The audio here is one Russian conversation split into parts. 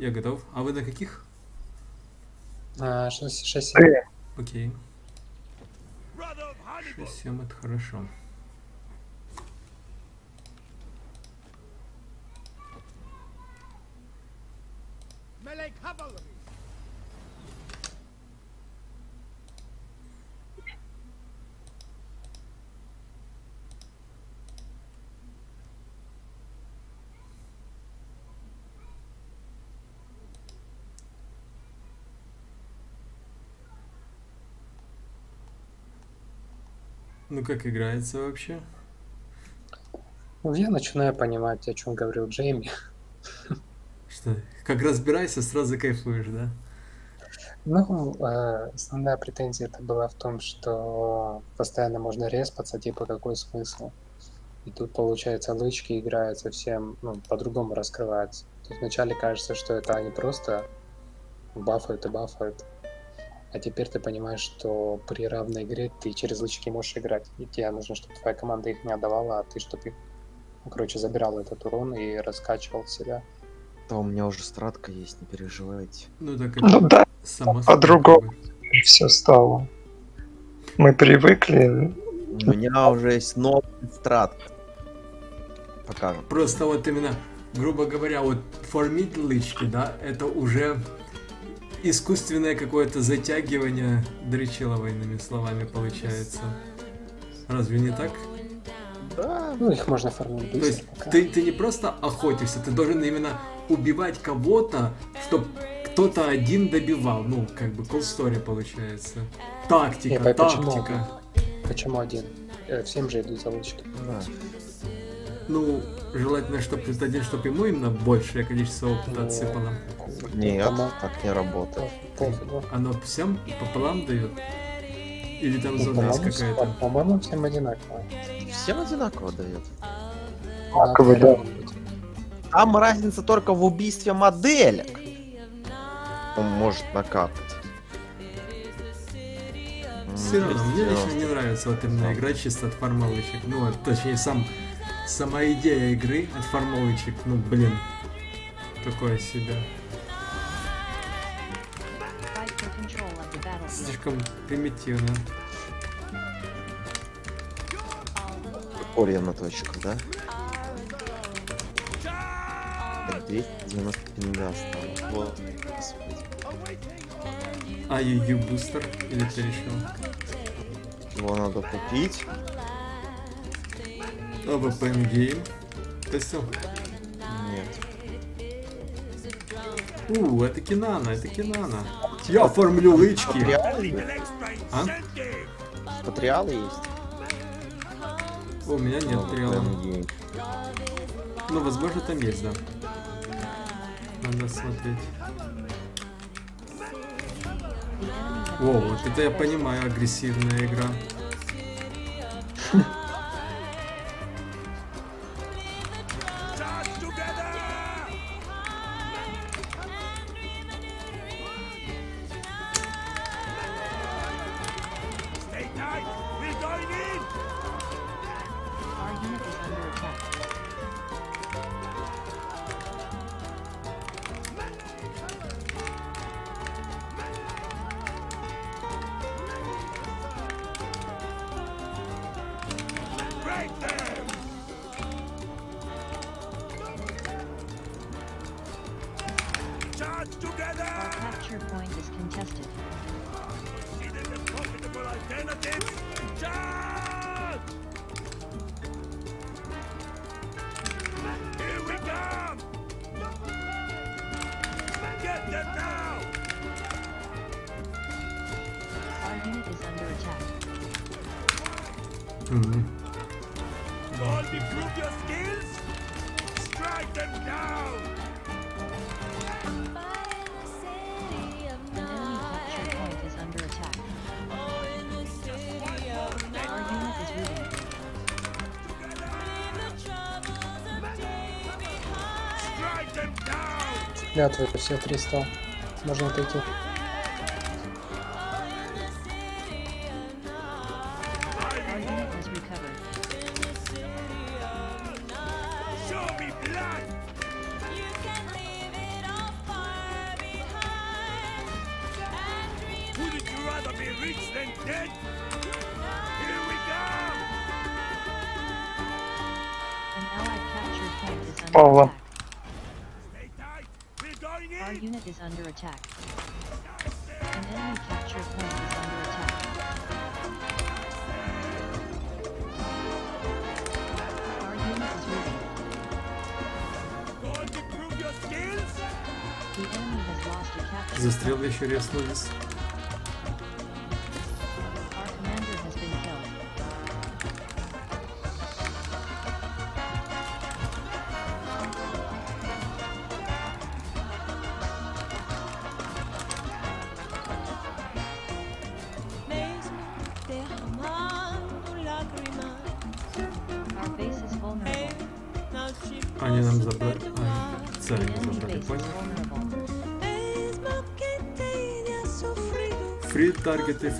Я готов. А вы на каких? А, 6, 6 Ты. Окей. 6-7 это хорошо. Ну как играется вообще? Ну, я начинаю понимать, о чем говорил Джейми. Что, как разбирайся, сразу кайфуешь, да? Ну, э, основная претензия это была в том, что постоянно можно респаться, типа какой смысл? И тут, получается, лычки играют совсем, ну, по-другому раскрываются. Тут вначале кажется, что это они просто бафают и бафают. А теперь ты понимаешь, что при равной игре ты через лычки можешь играть. И тебе нужно, чтобы твоя команда их не отдавала, а ты, чтобы ну, короче, забирал этот урон и раскачивал себя. Да у меня уже стратка есть, не переживайте. Ну так это Ну да, само собой по-другому. все стало. Мы привыкли. У меня уже есть новая стратка. Покажем. Просто вот именно, грубо говоря, вот формить лычки, да, это уже искусственное какое-то затягивание дрочилова, иными словами, получается. Разве не так? Да, Ну, их можно фармить То есть пока. ты, ты не просто охотишься, ты должен именно убивать кого-то, чтобы кто-то один добивал. Ну, как бы cool story получается. Тактика, Не, почему тактика. Почему один? Э, Всем же идут за лычки. да. Ну, желательно, чтобы один, чтобы ему именно большее количество опыта Ну, отсыпало. Нет, По-мо- так не работает. Пофигу. Оно всем пополам дает? Или там зона есть какая-то? по- По-моему, всем одинаково. Всем одинаково дает. Одинаково, Надо да. Там разница только в убийстве моделек. Он может накапать. Все равно, мне лично не нравится вот именно играть чисто от формулочек. Ну, точнее, сам, сама идея игры от формулочек, ну, блин, такое себе. Слишком примитивно. Ория на точку, да? Так, 290 пинга осталось. Вот, господи. А ю бустер? Или ты решил? Его надо купить. ОВП гейм. Тестил? Нет. У, это Кинана, это Кинана. Я оформлю лычки. А? Патриалы есть? У меня нет триала. план-гейм. Ну, возможно, там есть, да. Надо смотреть. О, вот это я понимаю, агрессивная игра. Клятвы все 300. Можно отойти. Şerefsiz.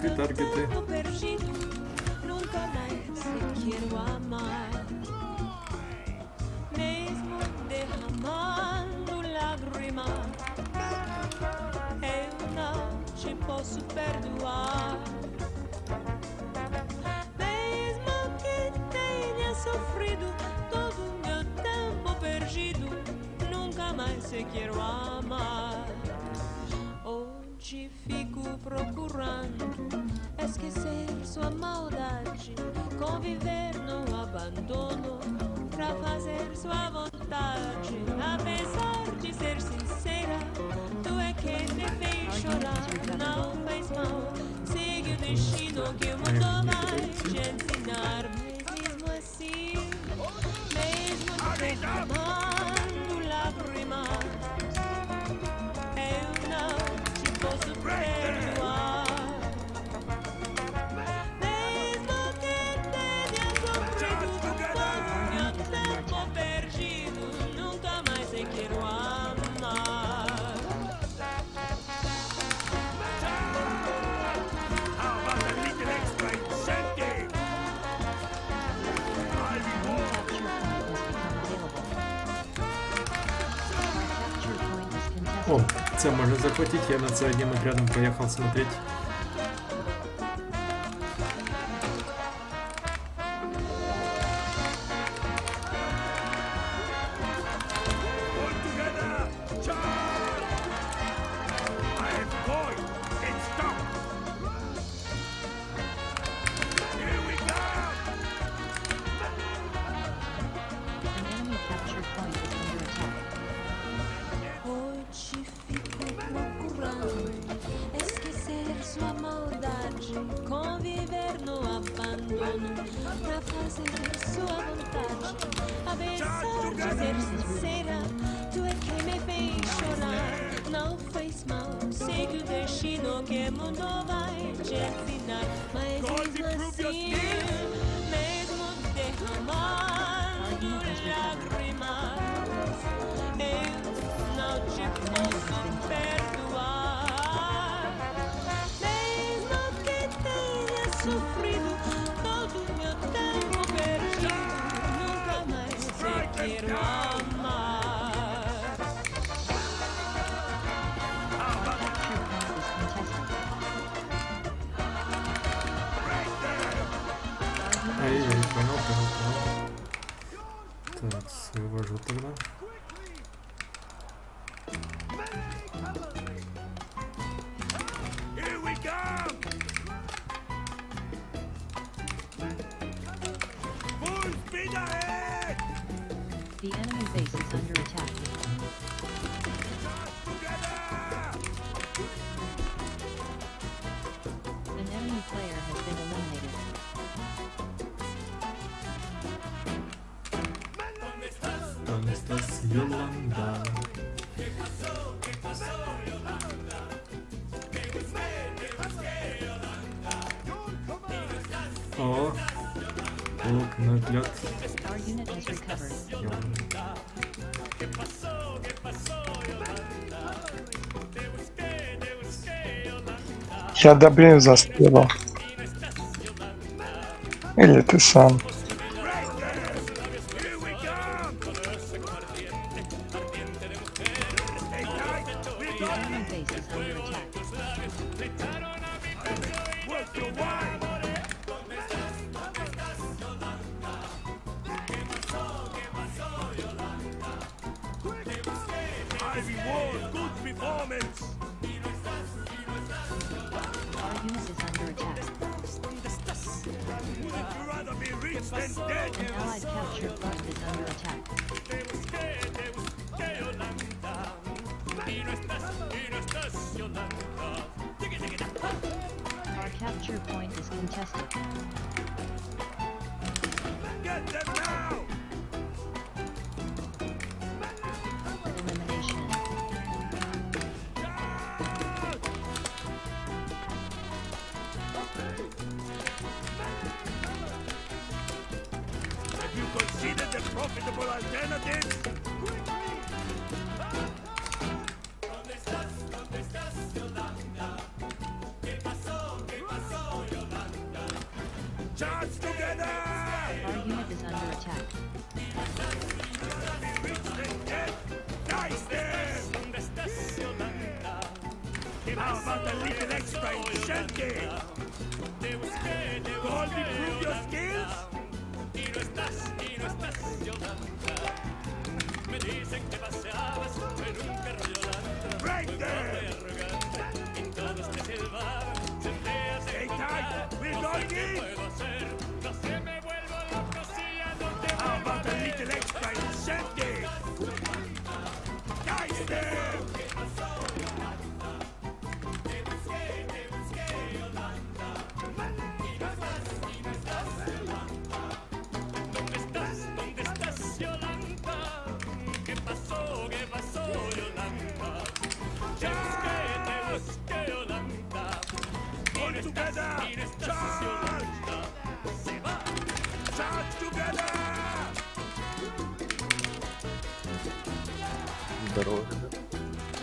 escritor que don't give up on my chance. Все, можно захватить. Я над задним отрядом поехал смотреть. тебя Добрин застрелил. Или ты сам. Is under attack. Our capture point is contested.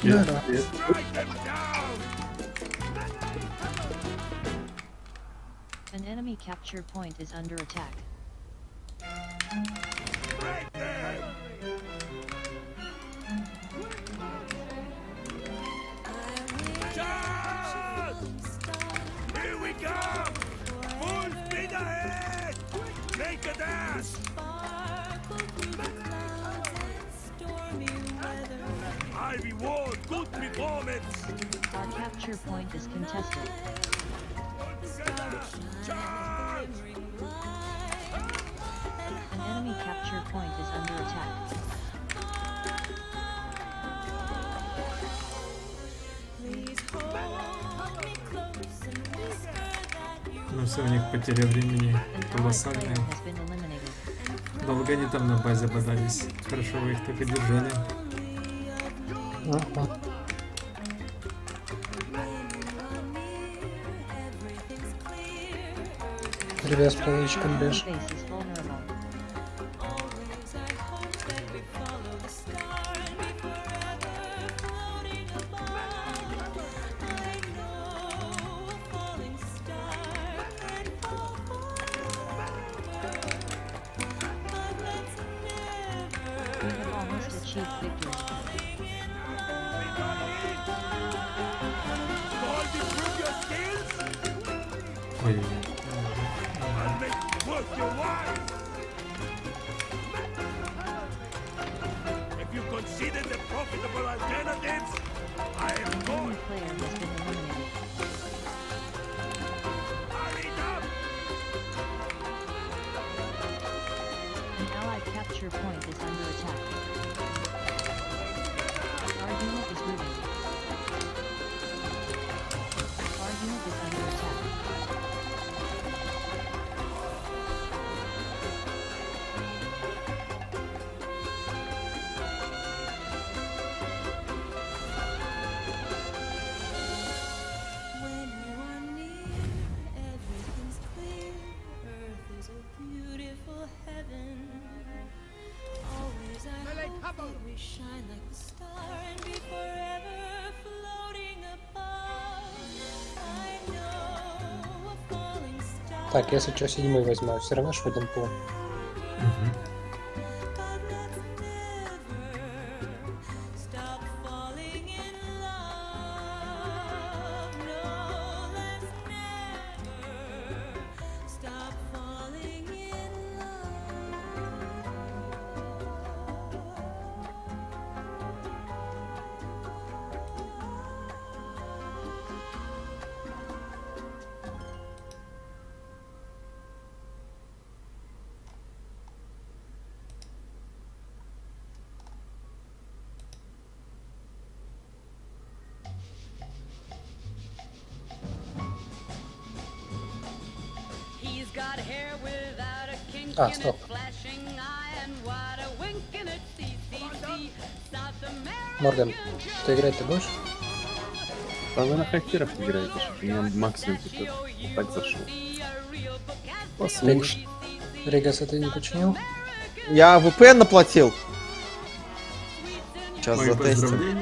An enemy capture point is under attack. осадные. Долго они там на базе бодались. Хорошо, вы их только держали. Ребят, с половичком бежь. tinha aqui. Olha. Так, если что, седьмой возьму, все равно ж в один пол. А, стоп. Морган, ты играть ты будешь? А вы на хакеров играете, у меня максимум тут так зашел. Послушай. Регаса ты не починил? Я VPN наплатил. Сейчас Мои затестим.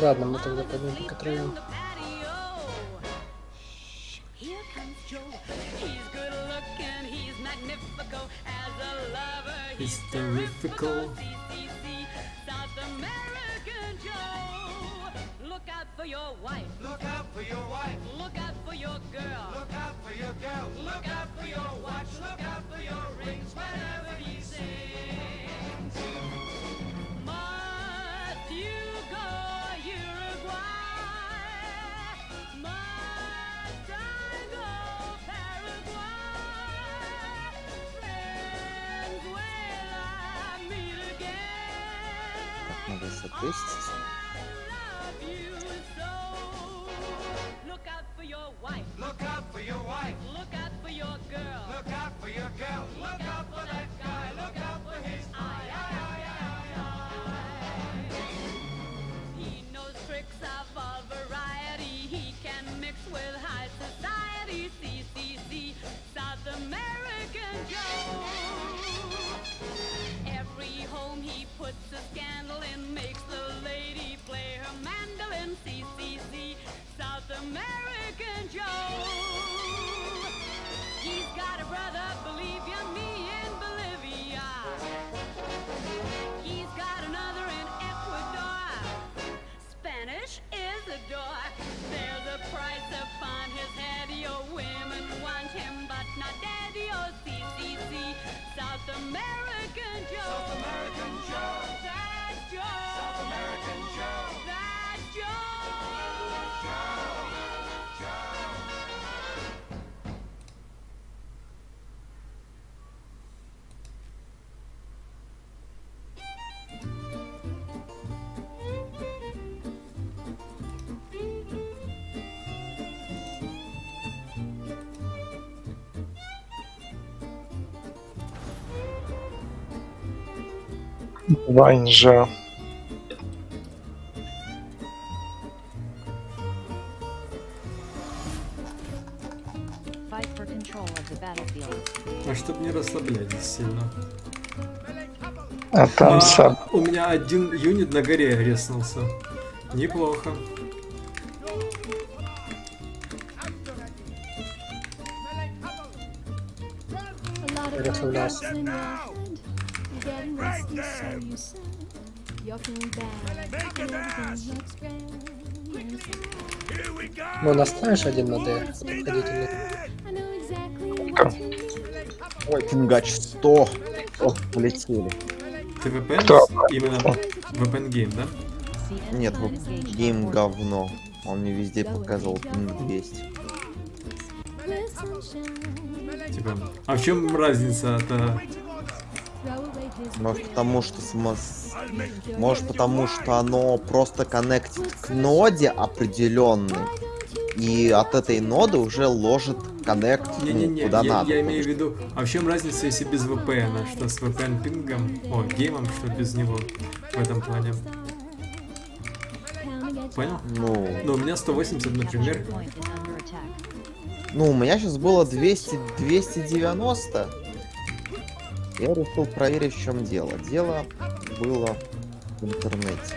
Ладно, мы тогда пойдем по троем. Terrifical. South American Joe. He's got a brother, believe you me, in Bolivia. He's got another in Ecuador. Spanish is the door. There's a price upon his head. Your women want him, but not daddy. Oh, CCC, South American Ванжа. А чтобы не расслаблялись сильно. А там А, саб. у меня один юнит на горе реснулся. Неплохо. Расслабляйся. Ну, наставишь один на D, обходительный. Ой, пингач 100. О, полетели. Ты VPN? Кто? Именно VPN Game, да? Нет, our forces. говно. Он мне везде показывал пинг 200. Типа. А в чем разница от а, Может потому что само- Может потому что оно просто коннектит к ноде определенной. И от этой ноды уже ложит коннект ну, Не-не-не, куда я, надо. я имею в виду, а в чем разница, если без VPN, что с VPN пингом, о, геймом, что без него в этом плане? Понял? Ну, Ну, у меня 180, например, ну, у меня сейчас было 200, 290. Я решил проверить, в чем дело. Дело было в интернете.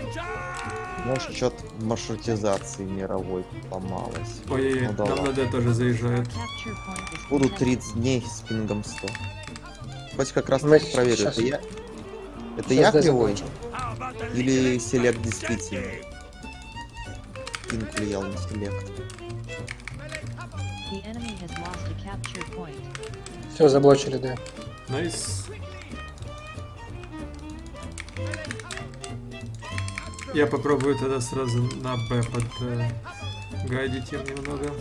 Может, что-то в маршрутизации мировой поломалось. ой-ой-ой, Ну да нам ладно. на тоже заезжают. Буду contested. 30 дней с пингом 100. Хоть как раз таки проверю, это я? Это я кривой? Или селект действительно? Пинг влиял на select. Все, заблочили D. Nice. Я попробую тогда сразу на Б под гайдить им немного.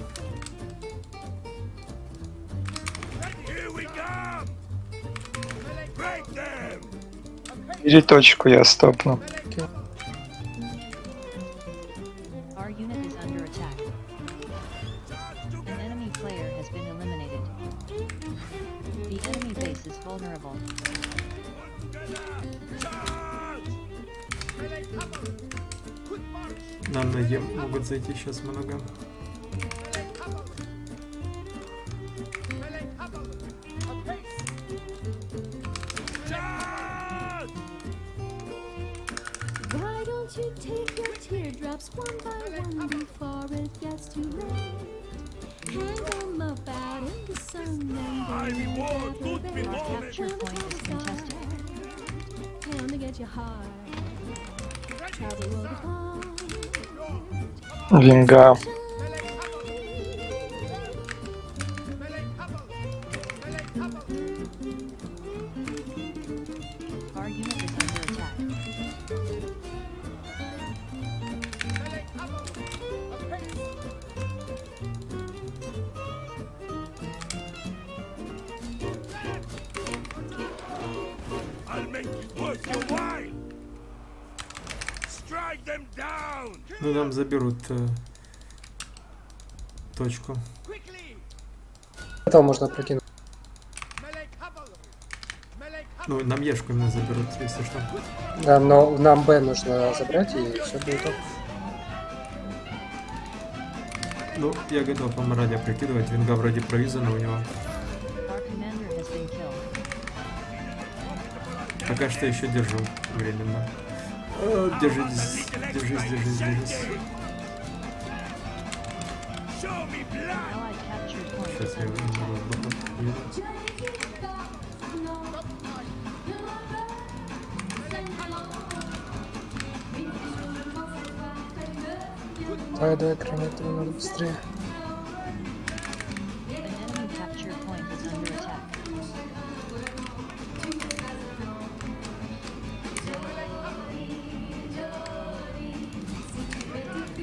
Бери точку, я стопну. зайти сейчас много. Charge! Why don't you take your teardrops one by one before it gets too late? Hang them up out in the sun and I then reward good evaporate. performance. Capture point is contested. Come to get your heart. Винга. Заберут э, точку. Этого можно прокинуть. Ну, нам Ешку именно заберут, если что. Да, но нам Б нужно забрать, и все будет ок. Ну, я готов вам радио прикидывать. Винга вроде провизана у него. Пока что еще держу временно. Э, Держись, держись, держись, держись. Сейчас я under немного attack. в бок отъеду. Давай, давай, гранату, надо быстрее.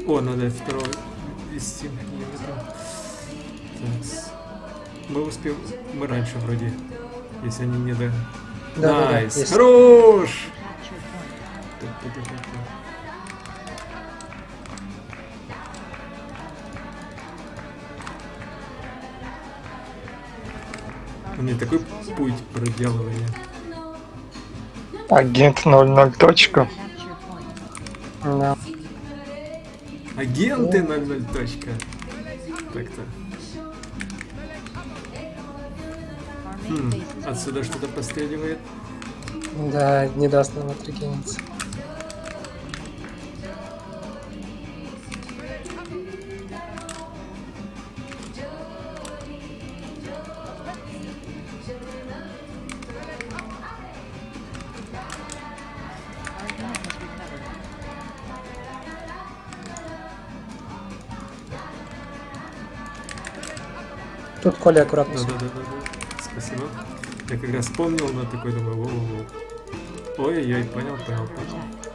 О, надо второго Мы успеем. Мы раньше вроде. Если они не до. Да, да, да, Nice! есть. Хорош! У меня такой путь проделывания. Агент 00 точка. Да. Агенты 00 точка. Так-то. Отсюда что-то attacked. постреливает. Да, не даст нам recovered. Тут Коля аккуратно. Да, да, да, да. Спасибо. Я как раз вспомнил, но такой думаю. Ой-ой-ой, понял, понял, понял.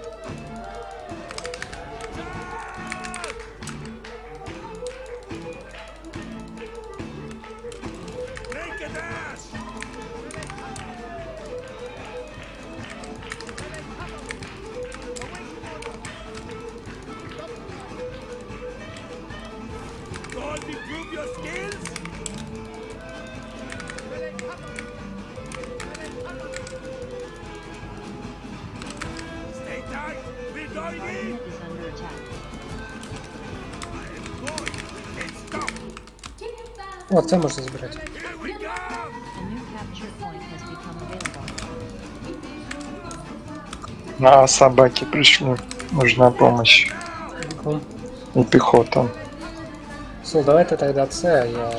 На собаки пришли. Нужна помощь. Ну, И пехота. Сул, давайте тогда С, а я...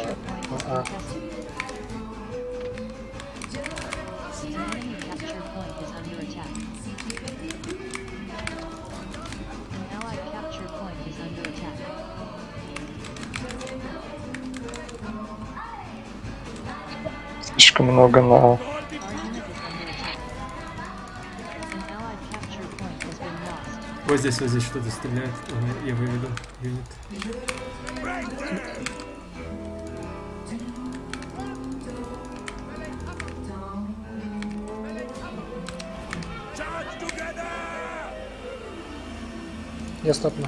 А, contested. An enemy здесь, вот здесь что-то стреляет. Ладно, Я выведу юнит. Right there! Charge together! я стопну.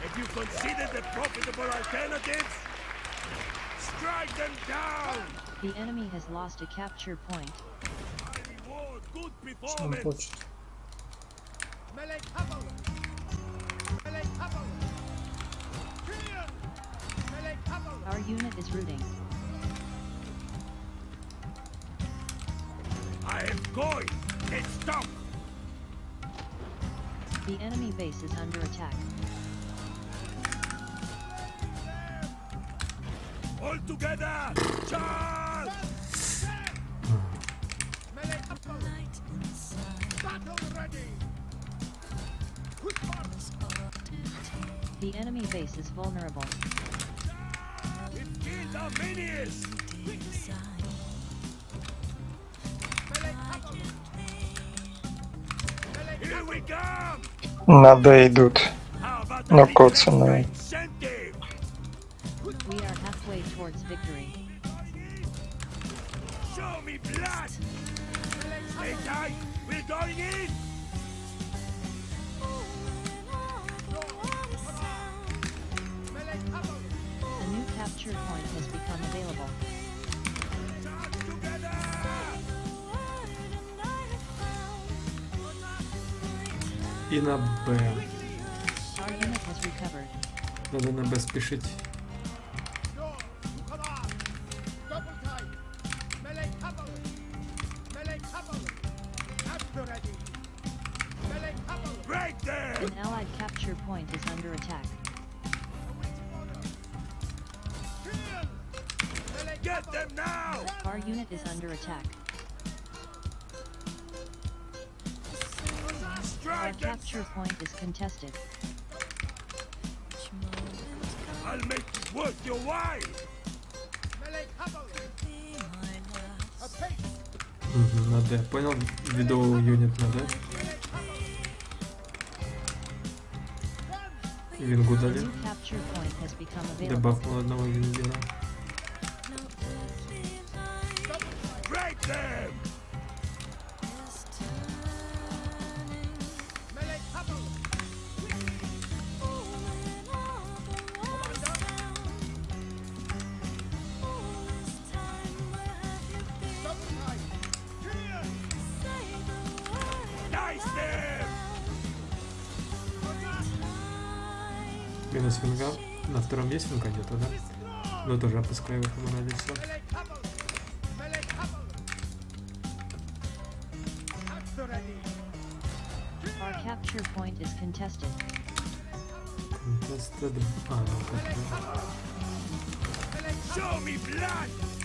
Have you considered the profitable alternatives? Strike them down! The enemy has lost a capture point. Что он хочет? Melee couple. Melee couple. Clear. Melee couple. Our unit is routing. I am going. Let's stop. The enemy base is under attack. Come. На Д идут. The коцаные. И на Б. Our unit has recovered. Надо на Б спешить. Door to command! Double time! Melee couple! Melee couple! After ready! Melee couple! Break them! An allied capture point is under attack. Get them now! Our unit is under attack. Point is contested. I'll make it worth your while! Melee couple! A pace! Мгм, на Д. Понял? Веду юнит на Д. Вингу дали. Добавил одного вингера. Ну тоже опускаю их ему ради всё. Melee couple! Melee couple! After ready! Our capture point is contested. Contested. А, ну как бы. Show me blood!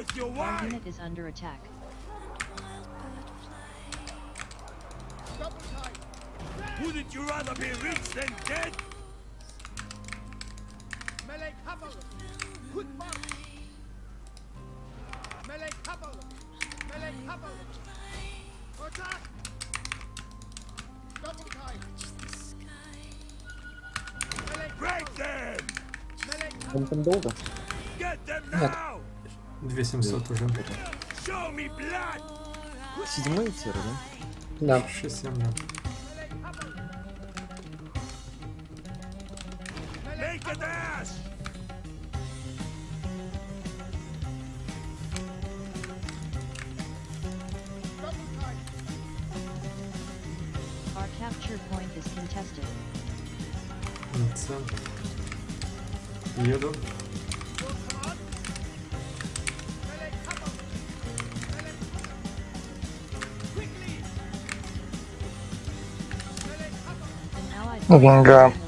Where's your wife? Unit is under attack. Wouldn't you rather be rich than dead? Melee cavalry! Good march! Melee cavalry! Melee cavalry! Attack! Double time! Break them! Melee cavalry! Get them now! 2700 уже. Show me blood! Седьмой тир, да? Да. 6-7, да. Looking.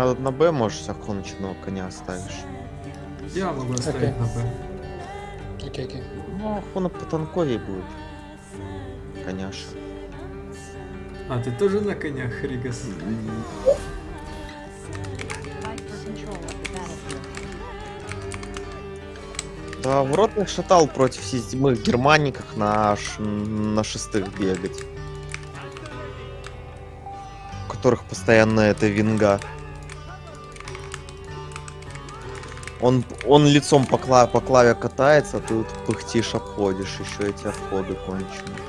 А на Б можешь оконченного коня оставишь. Я могу оставить Окей. на Б. Окей, окей. Ну, Ахуна потанковее будет. Коняша. А, ты тоже на конях, Ригас? Да, в рот их шатал против седьмых германиках на, ш- на шестых бегать. У которых постоянно это винга. Он, он лицом по, кла- по клаве катается, а ты тут пыхтишь, обходишь еще эти обходы конченые.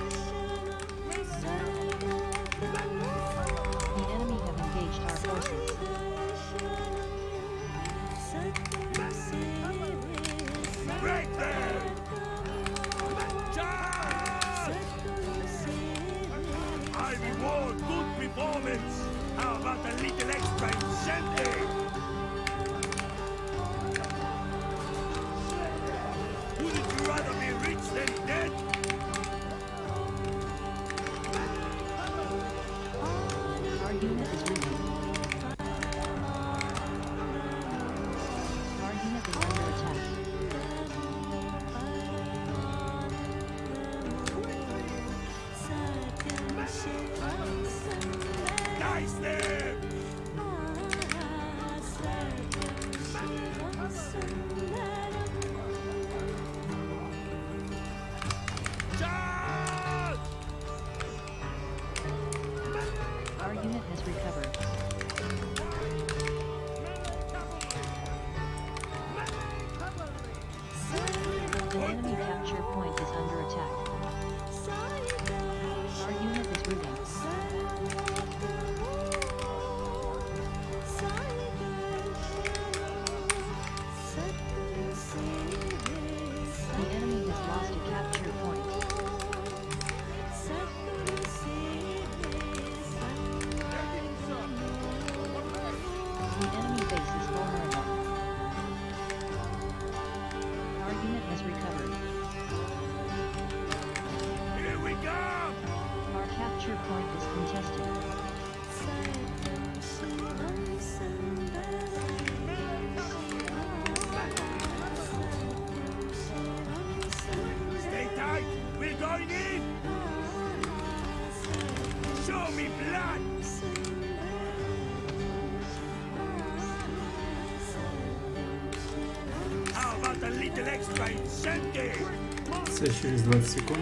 Через 20 секунд.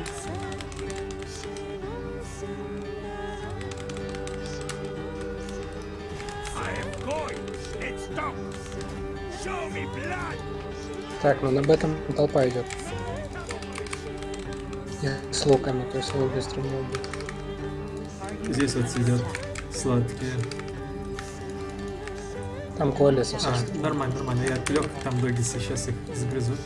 Так, ну на Б там толпа идет. И с луками, то есть его быстро не убить. Здесь вот сидят сладкие. Там всех А, нормально, нормально. Я отвлек, там догисы сейчас их загрызут.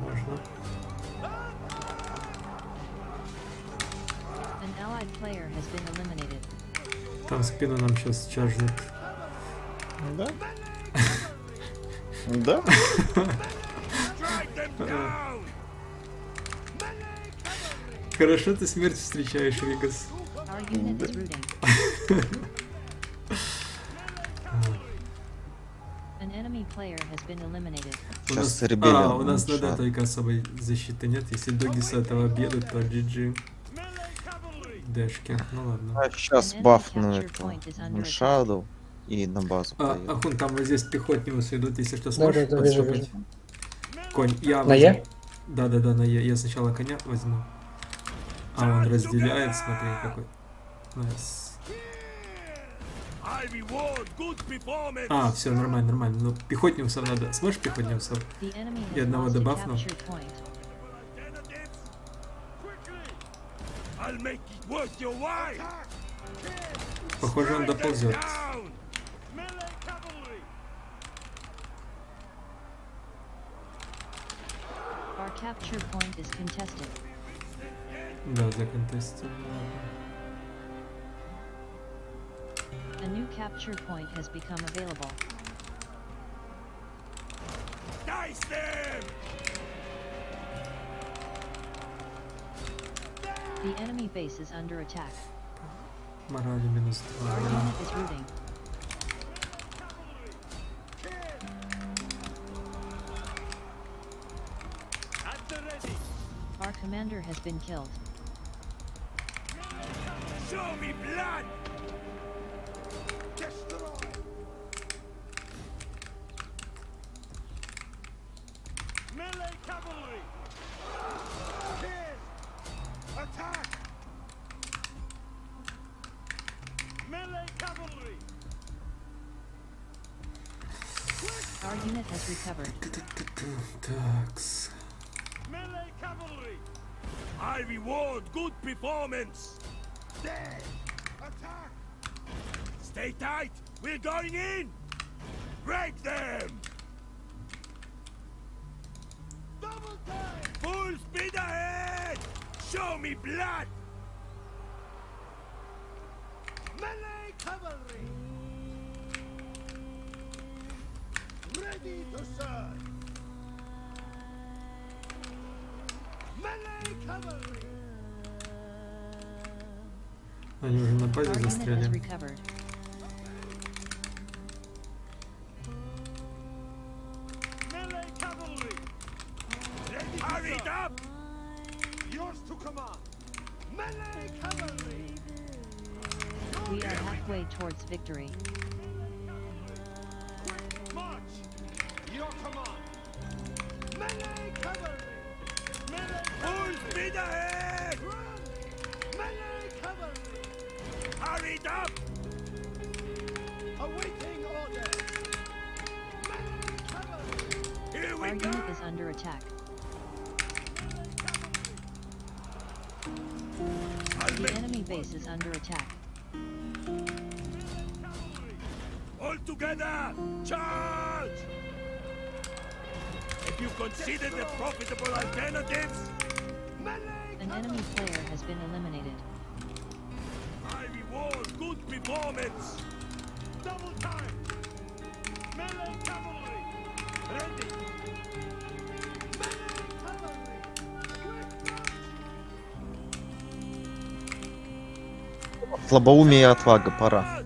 Можно. Has been eliminated. Там спину нам сейчас чаржнут. Да? Да? Хорошо ты смерть встречаешь, Ригас. Ребелион а, у нас на улучшает. датайка особой защиты нет. Если догисы этого объедут, то GG. Дэшки. Ну ладно. А сейчас бафну эту. Shadow и на базу А, поеду. Ахун, там вот здесь пехотниусы идут, если что, Да, сможешь да, да, вижу. Конь, я На возьму. Е? Да, да, да, на Е. Я сначала коня возьму. А он разделяет, смотри, какой. Найс. А, все, нормально, нормально. Ну, пехотников надо. Сможешь пехотников? И одного добавну. Похоже, он доползет. Да, законтестировано. A new capture point has become available. Nice them! The enemy base is under attack. Our unit is rooting. Our commander has been killed. Show me blood! is recovered. Ducks. Melee cavalry! I reward good performance! There! Attack! Stay tight! We're going in! Break them! Double time! Full speed ahead! Show me blood! Они уже на базе застряли. слабоумие и отвага, пора.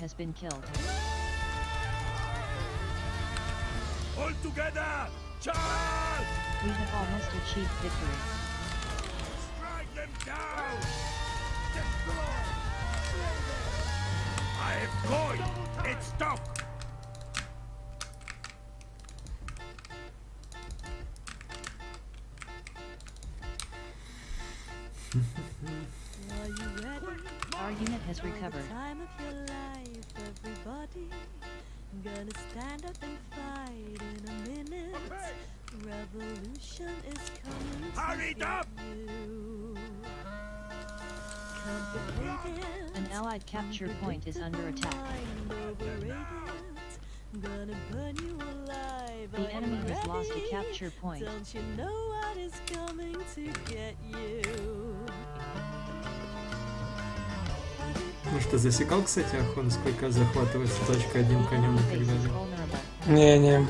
Has been killed. All together! Charge! We have almost achieved victory. Gonna stand up and fight in a minute. Revolution is coming. Hurry up! You. An allied capture point is under attack. Gonna burn you alive. The Are enemy you has lost a capture point. Don't you know what is coming to get you? Ну что, засекал, кстати, Ахон, сколько захватывается точка одним конем и так далее? Не-не.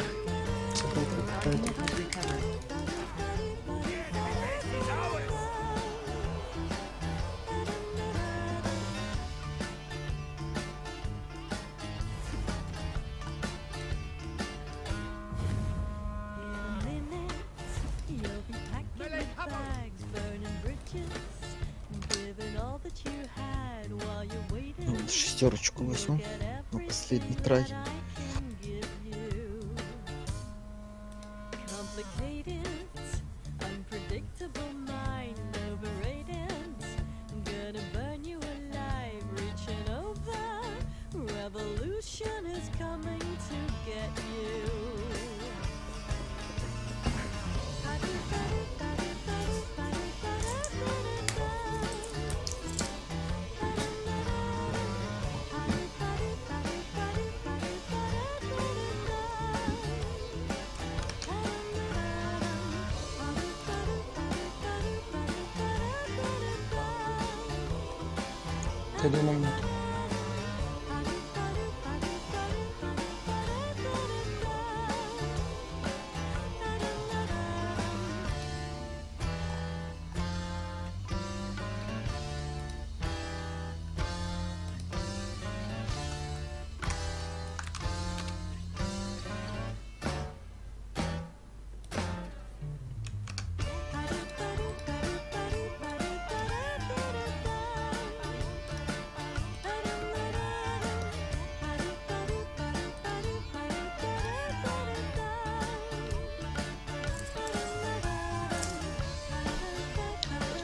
Bye.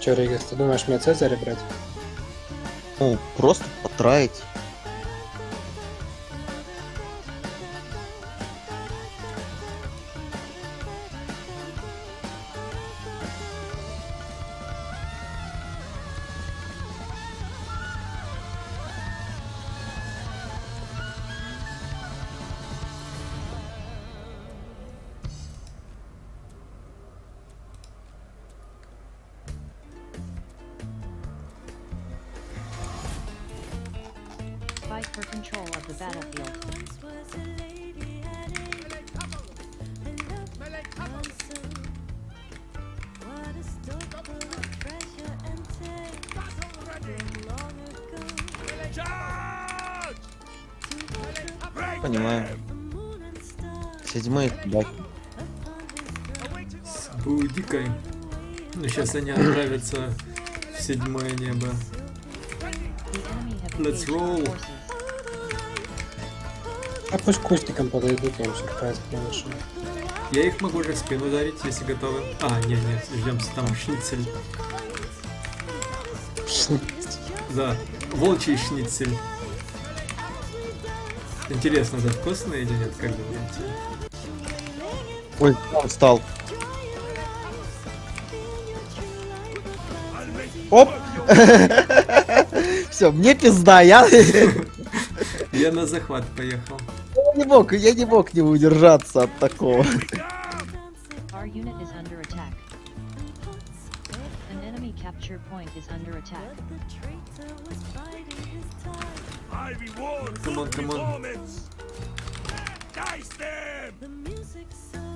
Че, Ригас, ты думаешь мне Цезаря брать? Ну, просто потраить. Awaiting С order! Будикой. Ну, сейчас они отправятся в седьмое небо. Let's roll. А пусть кустиком подойдут, я им сюрприз приношу. Я их могу уже в спину ударить, если готовы. А, нет, нет, ждем там шницель. Да, волчий шницель. Интересно, это вкусно или нет, как думаете? Ой, он встал. Оп! Все, мне пизда, я... Я на захват поехал. не мог, я не мог не удержаться от такого. Capture point is under attack. I reward Come on, come on. performance. Dice them! The music sounds,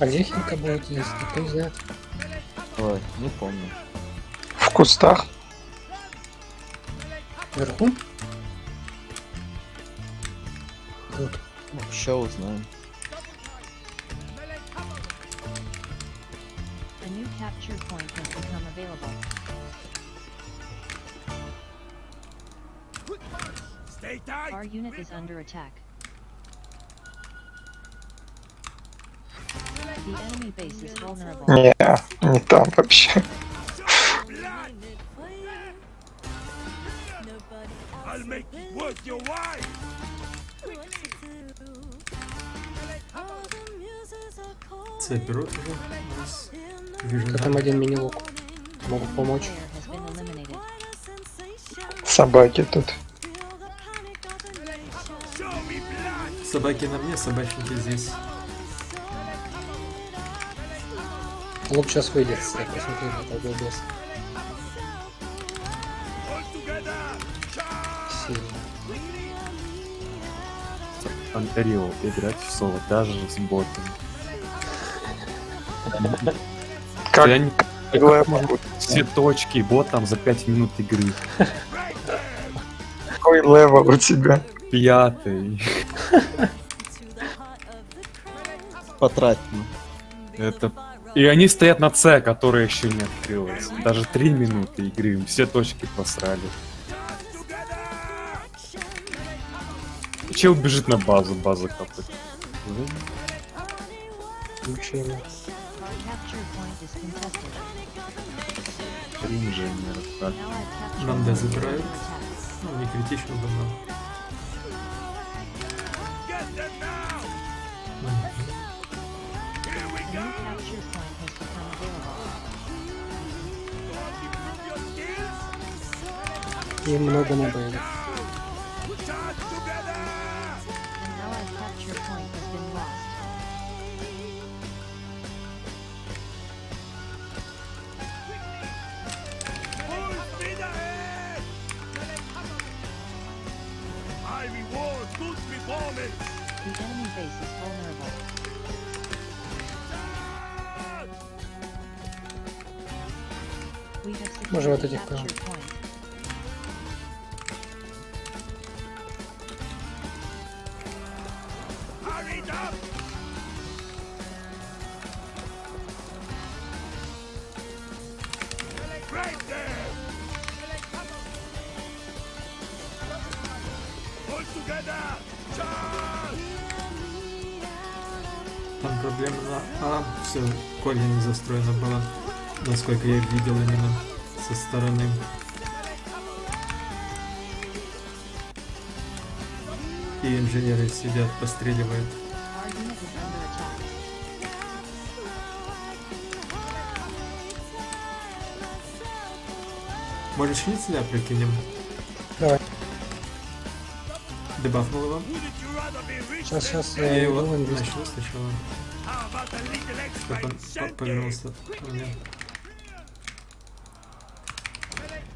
А где хилка будет, если кто знает? Ой, не помню. В кустах. Вверху? Тут. Ну, узнаем. Our unit is under attack. Не, не там вообще. While! Саперот уже там один мини-лук? Могу помочь. Собаки тут. Собаки на мне, собачники здесь. Лук сейчас выйдет, кстати, посмотри, это голбес. All together! Charge! Сильно. Онтарио играть в соло, даже с ботом. Как Я не- левел, Все точки, бот там за 5 минут игры. какой левел у тебя? Пятый. Потратно. Это... И они стоят на С, которая еще не открылась. Даже 3 минуты игры, им все точки посрали. Чел бежит на базу, база капает. An расстать. allied capture Нам да забирают. Ну, не критично давно. И много мобайлов. Застроена была. Насколько я видел именно со стороны. И инженеры сидят, постреливают. Может шницеля прикинем? Давай. Дебафнул его. Сейчас, сейчас Я я его начну сначала, little extra чтобы он по- incentive? повернулся ко мне.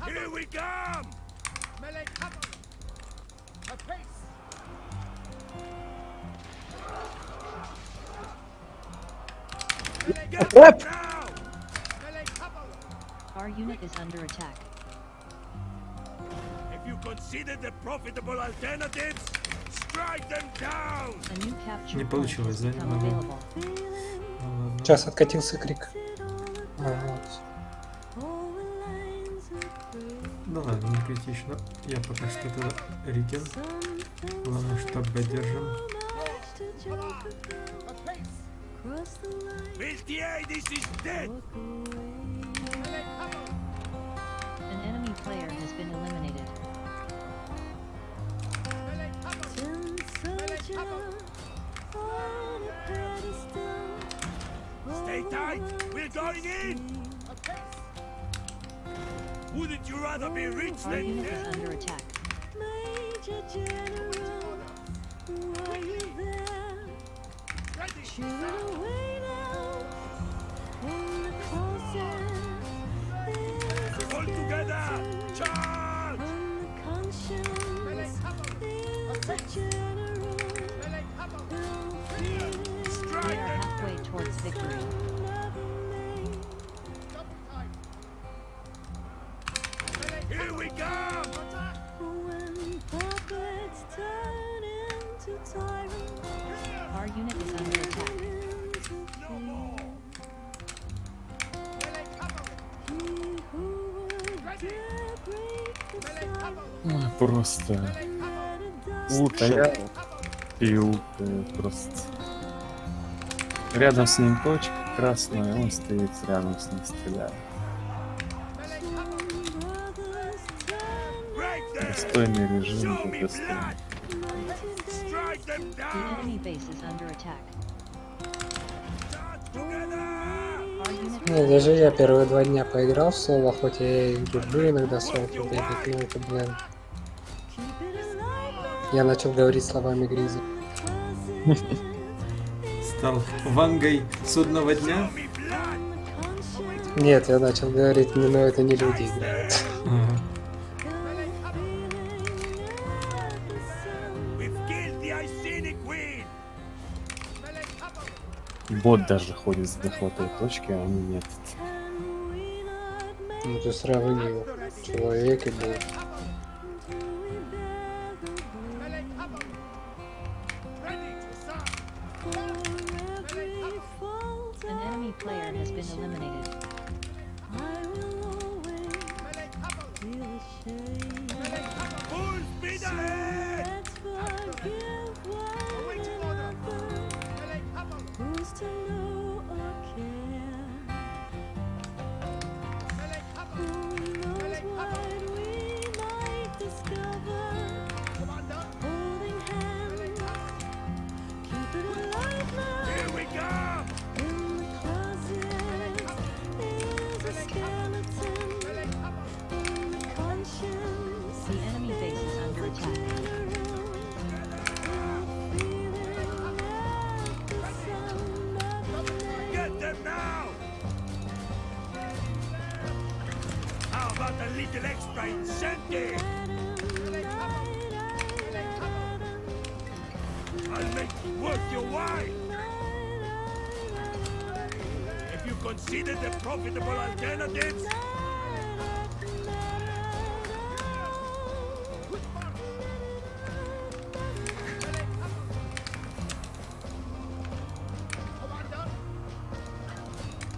Here we come! Get them now! Our unit is under attack. If you consider the profitable alternatives, strike them down! A new capture Не point получилось, has да, become немного? available. Сейчас откатился крик. А, вот. Ну ладно, не критично. Я пока что туда Рикен. Главное, чтобы держим. An enemy player has been eliminated. Stay tight! We're going in! Okay. Wouldn't you rather be rich Our than under attack. Major General, were you there? Ready. Away now, in the closet. All together! Charge! Просто утая и утая просто. Рядом с ним точка красная, он стоит рядом с ним стреляет. Достойный режим, достойный. Не, даже я первые два дня поиграл в соло, хоть я и люблю иногда соло но это, блин... Я начал говорить словами Гриза. Стал вангой судного дня. Нет, я начал говорить, ну это не люди играют. Ага. Бот даже ходит с дохватой точки, а они нет. Ну ты сравнил. Человек и был. Consider the profitable alternatives,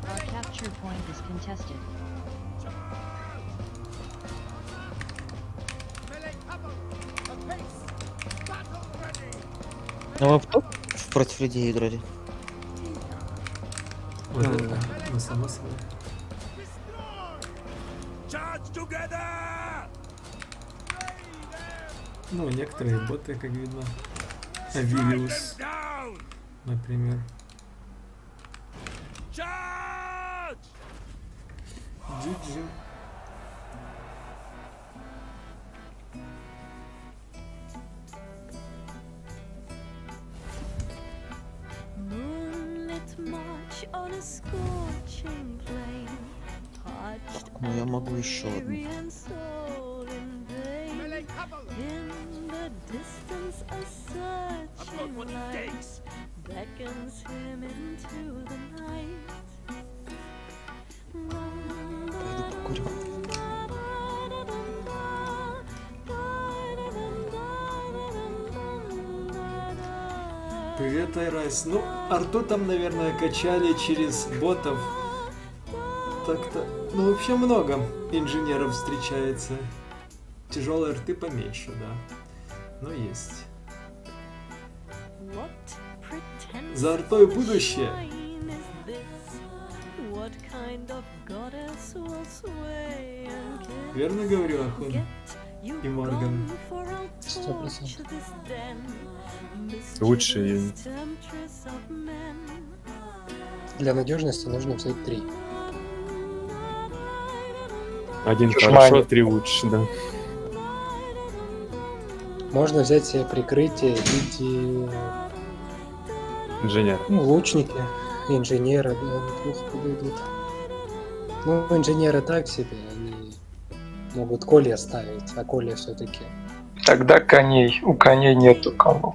Our capture point is contested. А вы кто против людей играли? Вот Ну само собой. Ну, некоторые боты, как видно. Авилиус, например. Привет, Айрайс. Ну, арту там, наверное, качали через ботов. Так-то. Ну, вообще много инженеров встречается. Тяжелые арты поменьше, да. Но есть. За артой будущее. Верно говорю, Ахун? И Морган. Сто процентов. Men. Для надежности нужно взять три. Один Чушь хорошо, три лучше, да. Можно взять себе прикрытие в виде Инженер. ну, лучники, инженера, да, неплохо подойдут. Ну, инженеры так себе, они могут колья ставить, а колья все-таки. Тогда коней. У коней нету конов.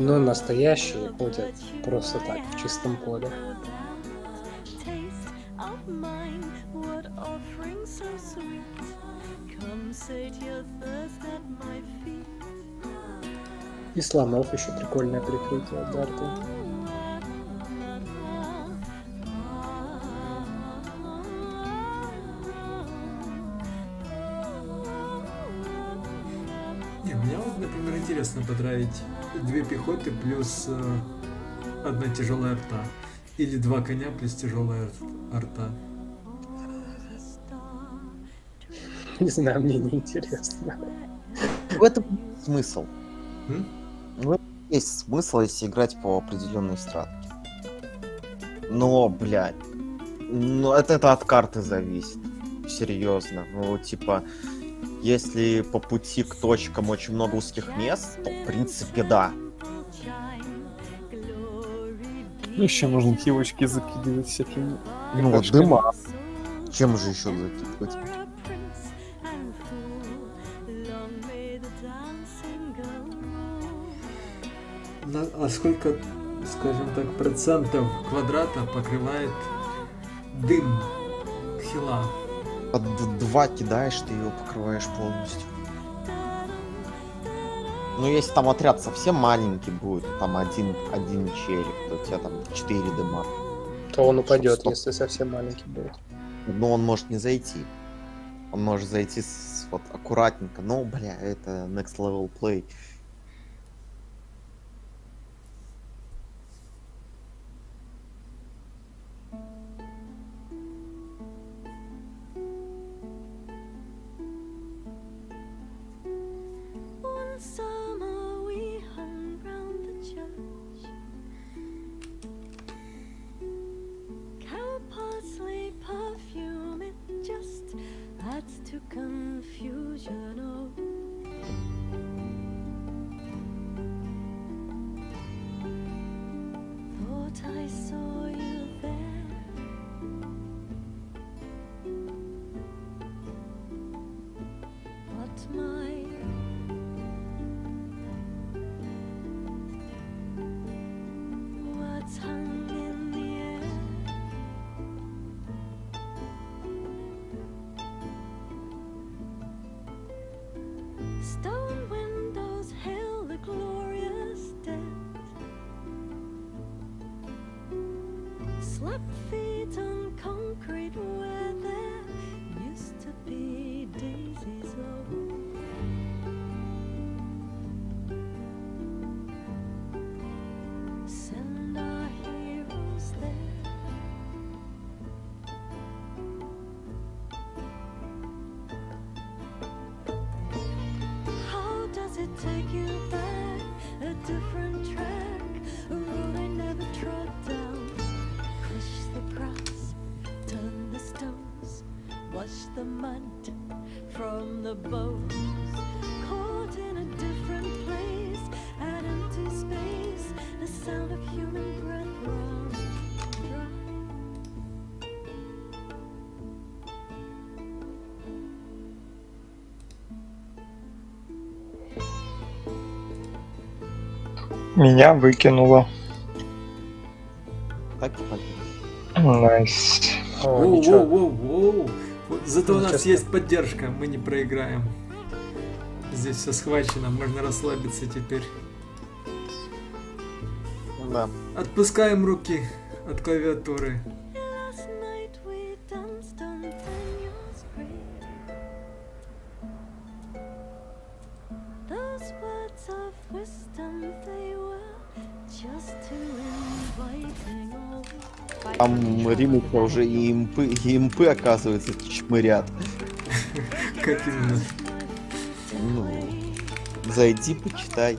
Но настоящие ходят просто так, в чистом поле. И слонов еще прикольное прикрытие от дарта. Интересно потратить две пехоты плюс э, одна тяжелая арта. Или два коня плюс тяжелая ар- арта. Не знаю, мне не интересно. В этом смысл. М? Этом есть смысл, если играть по определенной стратке. Но, блядь, ну это, это от карты зависит. Серьезно. Ну, типа, если по пути к точкам очень много узких мест, то, в принципе, да. Ну, еще можно хилочки закидывать всякими. Ну, вот дыма. Чем же еще закидывать? На- а сколько, скажем так, процентов квадрата покрывает дым хила? Под два кидаешь, ты его покрываешь полностью. Ну, если там отряд совсем маленький будет, там один, один челик, то у тебя там четыре дыма. То он упадет, Стоп. если совсем маленький будет. Но он может не зайти. Он может зайти с, вот аккуратненько. Но, бля, это next level play. Меня выкинуло. Так. Nice. О, Воу, ничего. воу, воу, воу. Вот зато у нас есть поддержка, мы не проиграем. Здесь все схвачено, можно расслабиться теперь. Да. Отпускаем руки от клавиатуры. Those words of wisdom, they Там Римука уже и импы, и импы, оказывается, чмырят. Как именно? Ну, зайди, почитай.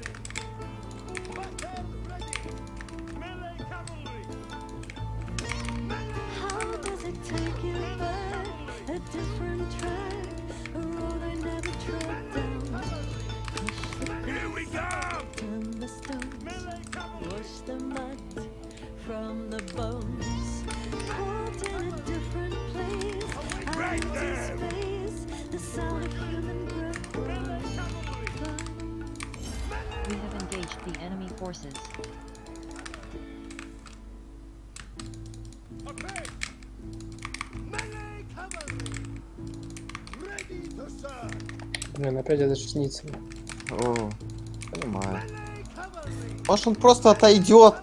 Он просто отойдет.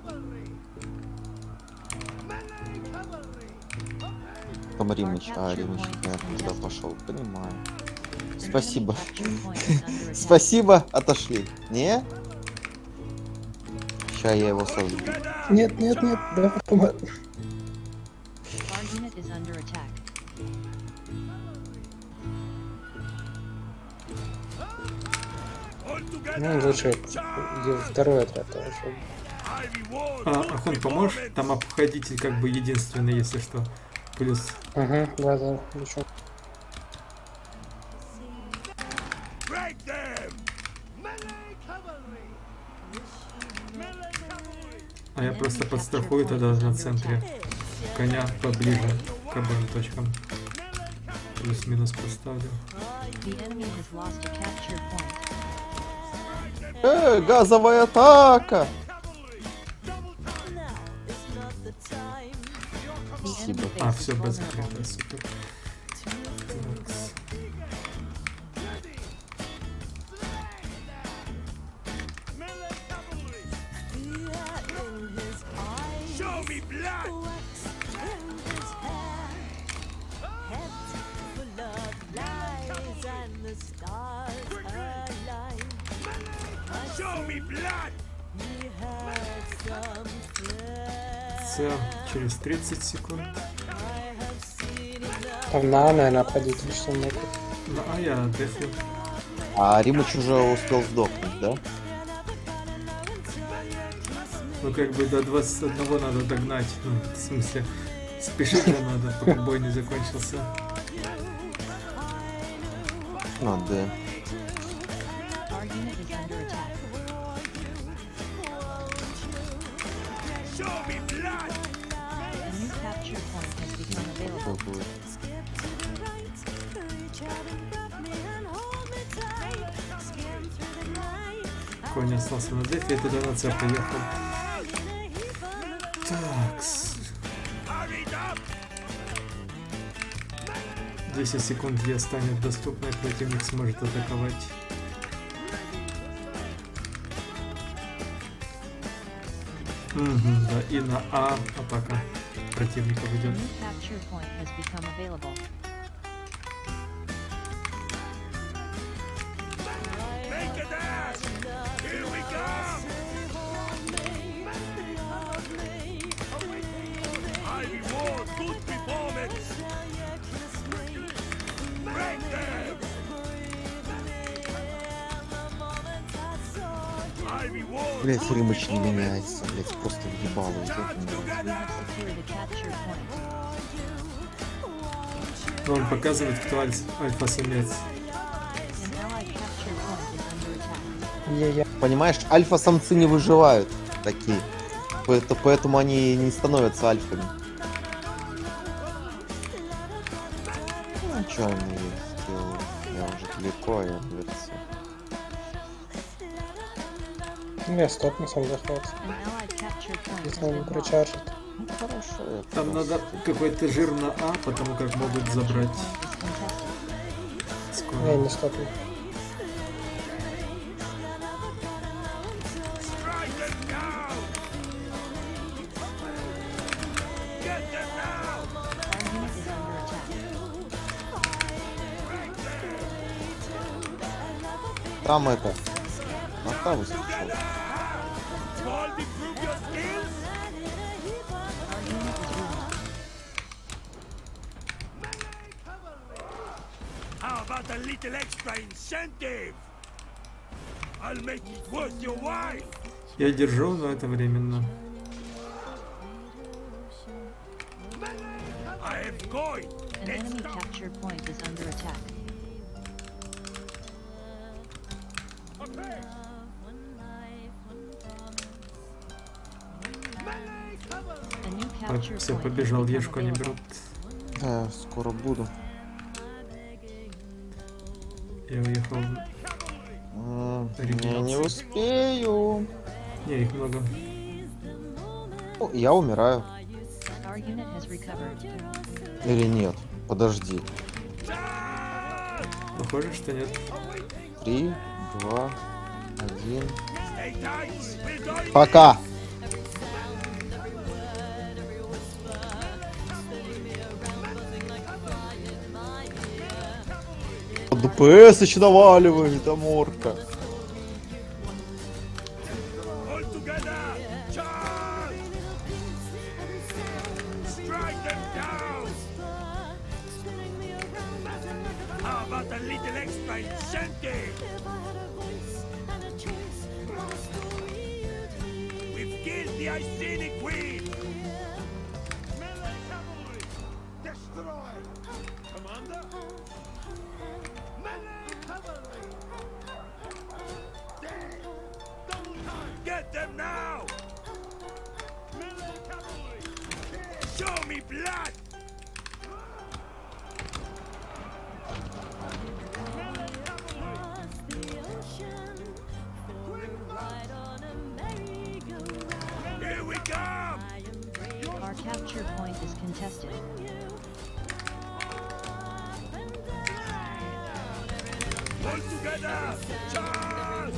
Там Римыч, а Римыч, наверное, туда пошел. Понимаю. Спасибо. Attack. Спасибо, отошли. Не? Сейчас я его сожгу. Нет, нет, нет, давай помо- лучше второй отряд тоже. Ivy Ward! А, Ахон, поможешь? Там обходите как бы единственный, если что. Плюс. Ага, да, да, ничего. А я просто подстрахую тогда на центре коня поближе к обоим точкам. Плюс-минус поставлю. The enemy has lost a capture point. Э, газовая атака! Спасибо. А, все, закрыта, супер. 30 секунд. Там на А, наверное, обходить или что много. Ну, а я дефлю. А Римыч уже успел сдохнуть, да? Ну, как бы до 21 надо догнать. Ну, в смысле, спешить же надо, пока бой не закончился. А, остался на дефе, я туда на С поехал. Up! 10 секунд, где станет доступной, противник сможет атаковать. Мгм, да, и на А атака противника A Римыч не меняется, блять, просто въебало идет. Point. Он показывает, кто альф- альфа-самец. Понимаешь, альфа-самцы не выживают такие. Поэто- Поэтому они не становятся альфами. Ну, что они сделали? Я уже далеко, я версия. Ну, я стопнусь, он захват. An allied capture point has Если он не. Ну, хорошо. Там надо какой-то жир на А, потому как могут забрать скоро. Я не стопну. Там это. Оставу сейчас. Small improve your skills! Our unit is weak. How about a little extra incentive? I'll make it worth your while! Я держу, но это временно. Все, point has побежал, become ешку не берут. Да, я скоро буду. Я уехал. Я не Регенерация. успею. Не, их много. О, Я умираю. Или нет? Подожди. Похоже, что нет. Три, два, один. Пока! ДПС еще наваливает, аморка. Show me blood! Here we come! Our capture point is contested. All together! Charge!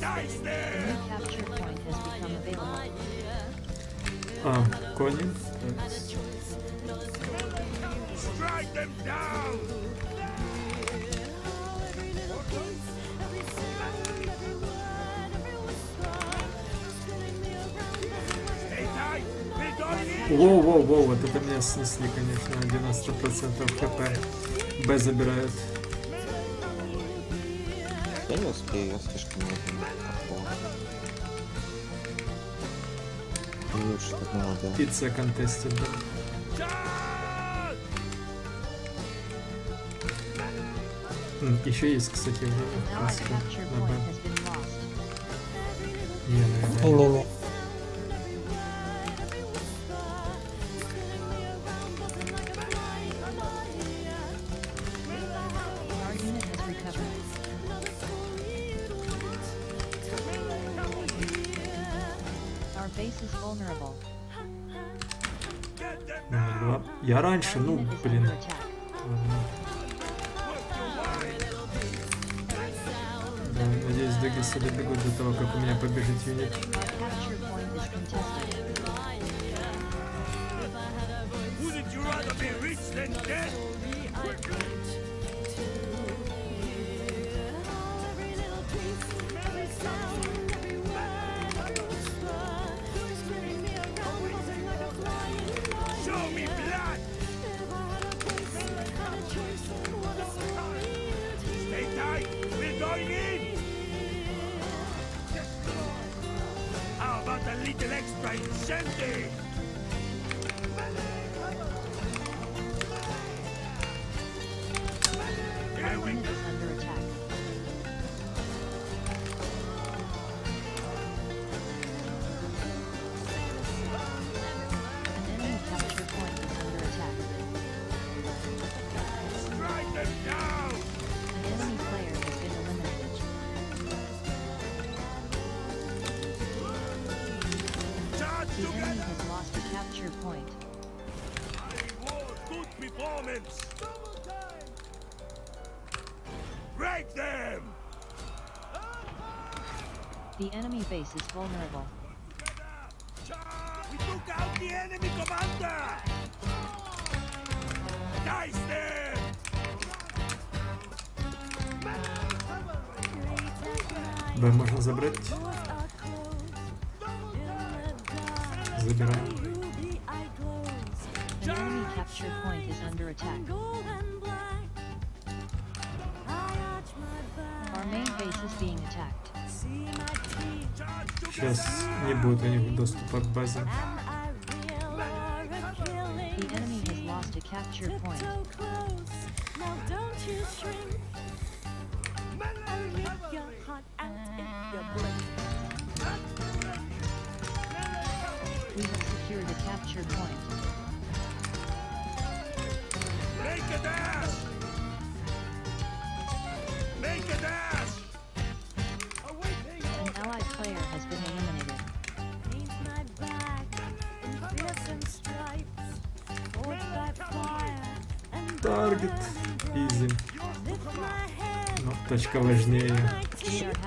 Nice A going in! Воу-воу-воу, вот это меня снесли, конечно, 90% хп. Б забирают. Я не успею, я слишком медленно. Так надо. Пицца контестит, да. Еще есть, кстати, время. в An allied надеюсь, Дагисы добегут до того, как у меня побежит юнит. Wouldn't you rather be rich than dead? Show Vicente! enemy base is vulnerable. We took out the enemy commander. Dice them. Б можно забрать. Забираем. An enemy capture point is under attack. Our main base is being attacked. Сейчас не будет у них доступа к базе. The enemy has Таргет. Изи. Но точка важнее.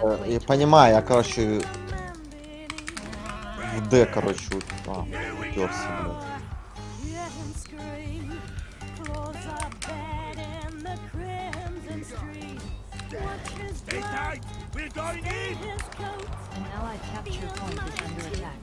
Э, Я понимаю, я, короче, в Д, короче, у- а, уперся, блядь. Stay tight. We're going in. An allied capture point is under attack.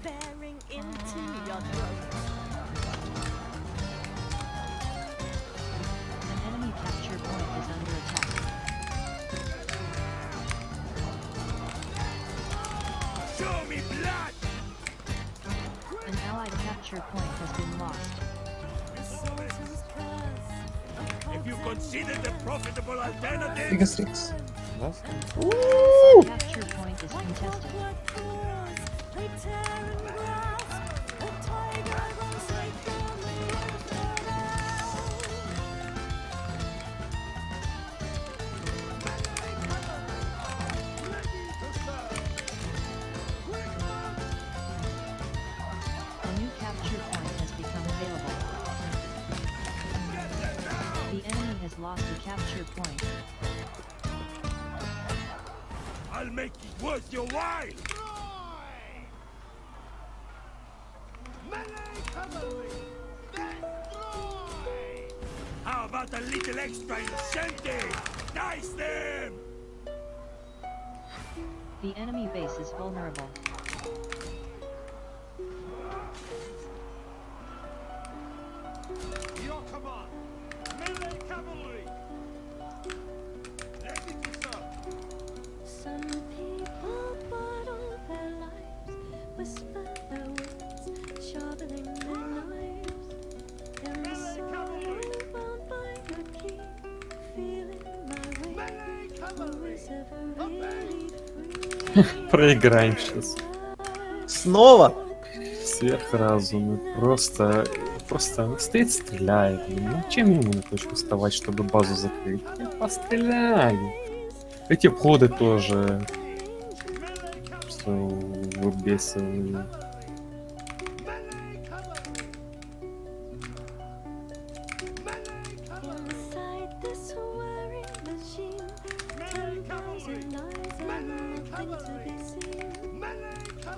capture point has been lost. If you consider the profitable alternative... Six. Capture point is contested. Make it worth your while. Проиграем сейчас. Снова? Сверхразумы. Просто, просто стоит, стреляет. Ну, чем ему на точку вставать, чтобы базу закрыть? Я постреляю. Эти обходы тоже. Просто выбесываю.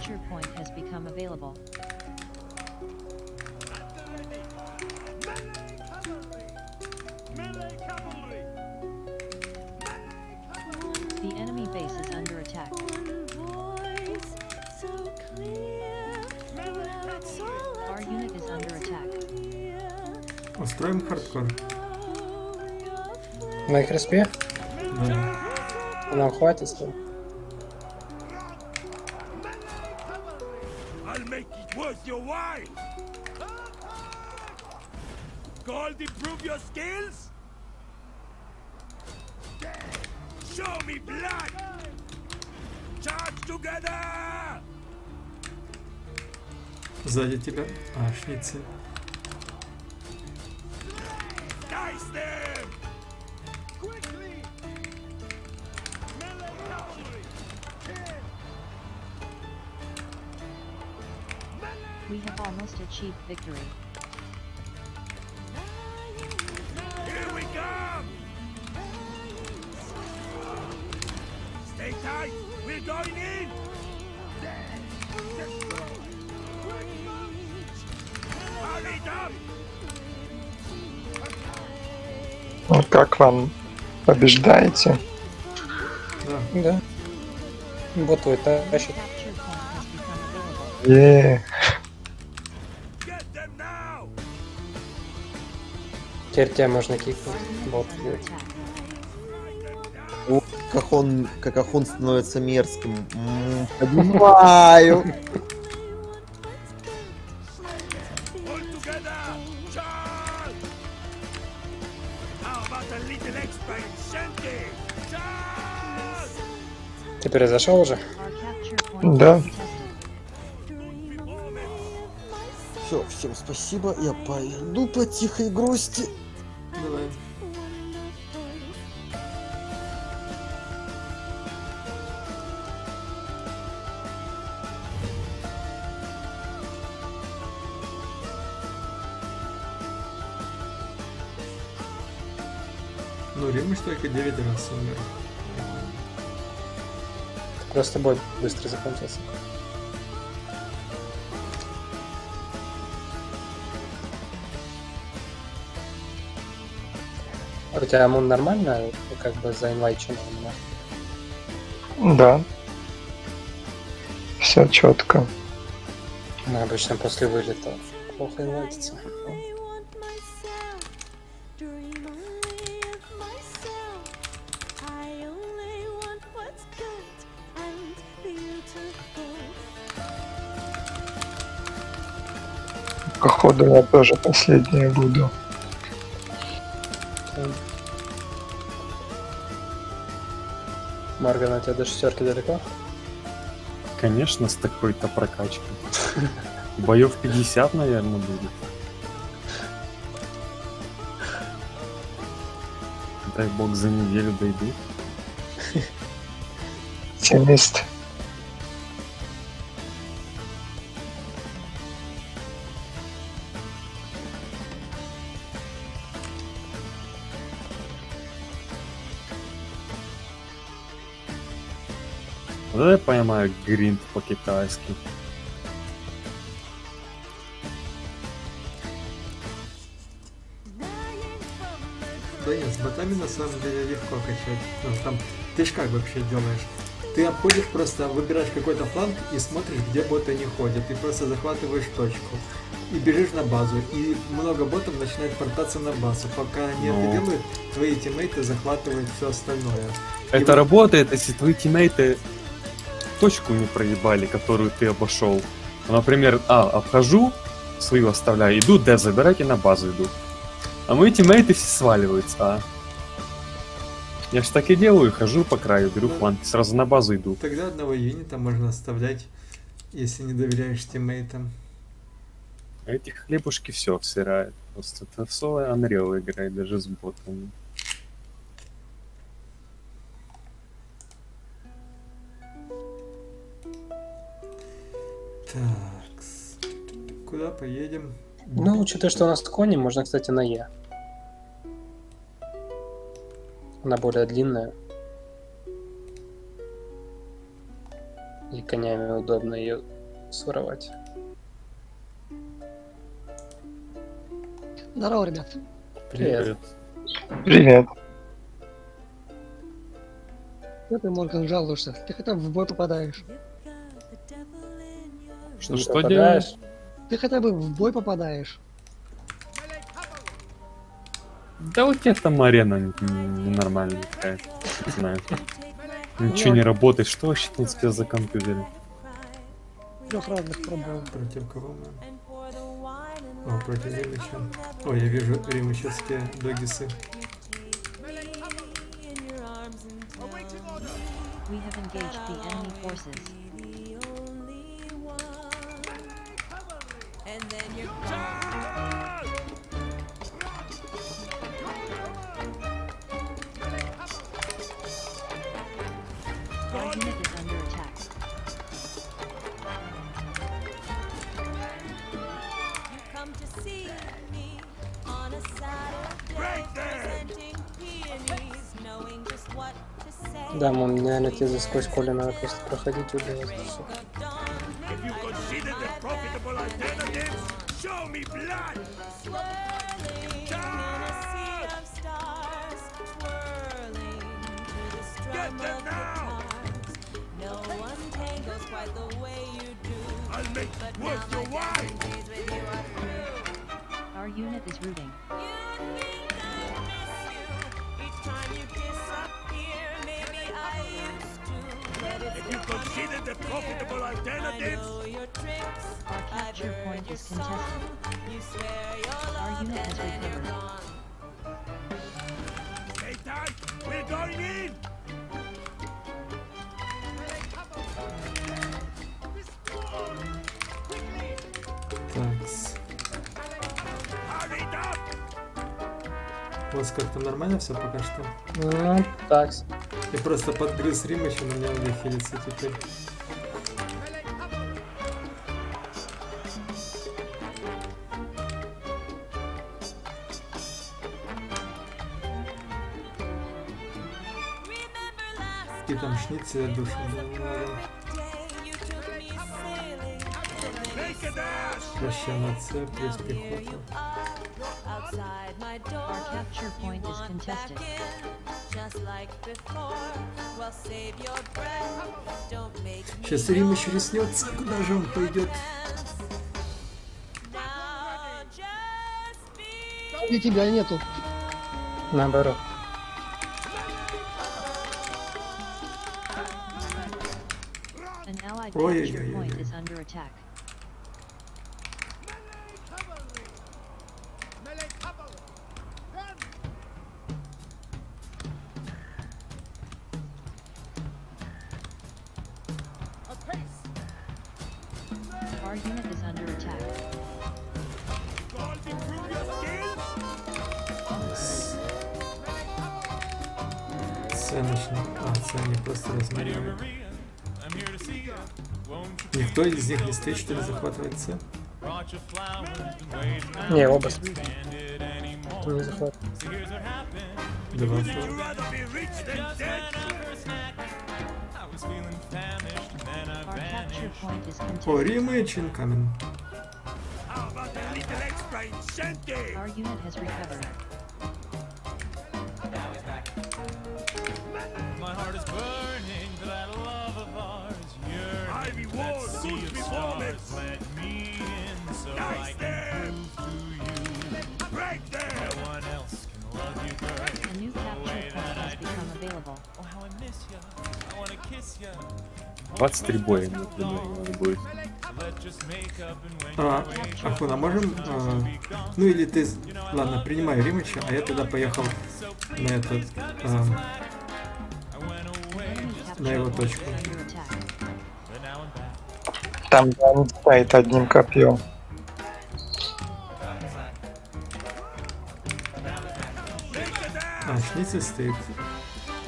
capture point has become available. At the ready! Melee cavalry! Melee cavalry! Melee cavalry! The enemy base is under attack. One voice so clear. Well, it's all that Our unit is under attack. Устроим хардкор. На их респе? Да. Нам хватит с Тебя. А, шницель. Dice как вам? Побеждаете? Да. Да. Вот твой тащит. Capture point has become available. Е, Get them now! Теперь тебя можно кикнуть. Вот. О, как он, как он становится мерзким. Понимаю. Произошел уже? Да. Все, всем спасибо. Я пойду по тихой грусти. Давай. Ну, Римыч только 9 раз умер. Просто бой быстро закончился. А у тебя мун нормально, как бы заинвайчено у меня? да. Все четко. Ну, обычно после вылета плохо инвайтится. Походу я тоже последнее буду. Марган, у тебя до шестерки далеко? Конечно, с такой-то прокачкой. Боев 50, наверное, будет. Дай бог за неделю дойду. Оптимист. Давай поймаю гринд по-китайски. Да нет, с ботами на самом деле легко качать. Ну, там, ты ж как вообще делаешь? Ты обходишь просто, выбираешь какой-то фланг и смотришь, где боты не ходят. Ты просто захватываешь точку. И бежишь на базу. И много ботов начинает портаться на базу. Пока они это Ну. делают, твои тиммейты захватывают все остальное. Это вот- работает, если твои тиммейты точку не проебали, которую ты обошел. Ну, Например, а, обхожу, свою оставляю, иду Д забирать и на базу иду. А мои тиммейты все сваливаются, а. Я ж так и делаю, хожу по краю, беру фланг, сразу на базу иду. Тогда одного юнита можно оставлять, если не доверяешь тиммейтам. Эти хлебушки все всирают. Просто это соло Unreal играет даже с ботами. Так. Куда поедем? Ну, учитывая, что у нас кони, можно, кстати, на Е. Она более длинная. И конями удобно ее своровать. Здорово, ребят. Привет. Привет. Что ты, Морган, жалуешься? Ты хотя бы в бой попадаешь. Что, что попадаешь? делаешь? Ты хотя бы в бой попадаешь. Да у тебя там арена ненормальная какая-то. Не знаю. Ничего не работает. Что вообще там у тебя за компьютер? Трех разных пробовал. Против кого мы? О, против Римыча. О, я вижу римычевские догисы. We have engaged the enemy forces. Да, мам, наверное, тебе сквозь Коля надо просто проходить убивать. Всё. If you consider the profitable alternatives, show me blood! Swirling in a sea of stars, twirling to the strum Get of them now. guitars. No one tangles quite the way you do. I'll make But it now worth my your while! dancing days with you are through. Our unit is rooting. If you consider the profitable alternatives, know your tricks. Our I've capture heard point your is contested. song. You swear your Our love unit and has then you're recovered. gone. stay tight! We're going in! Такс. Up! У вас как-то нормально все пока что? Ну, так. Я просто подгрыз Римыча, но мне надо хилиться теперь. И там ну. Make a dash! Прощай на С плюс пехота. Our capture point is contested. In, just like before. Well, save your breath. Don't make me Сейчас Римыч реснется, куда же он пойдет? Где тебя нету? Наоборот. An стоит, что ли, захватывает С? Не, оба. Кто не захват. Два Would флага. you rather be rich than 23 боя мне примерно надо будет. А, Афона, можем... а, ну или ты... Ладно, принимаю Римыча, а я тогда поехал на этот... а, на его точку. Там Леонид стоит одним копьем. А, Шницель стоит.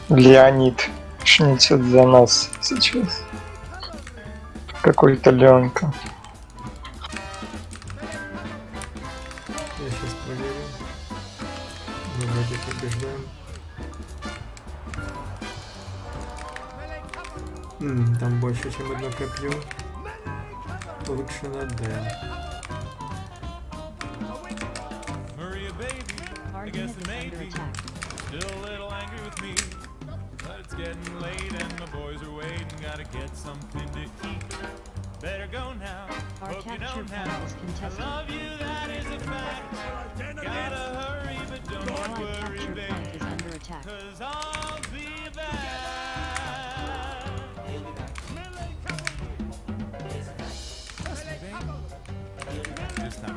Леонид шнитит за нас сейчас. Какой-то Ленка. Там больше, чем одно копье. Лучше на. Something to eat. Better go now. Our Hope you know now. I love you, that is a fact. Gotta hurry, but don't An worry, baby. is under attack. Cause I'll be back. This time.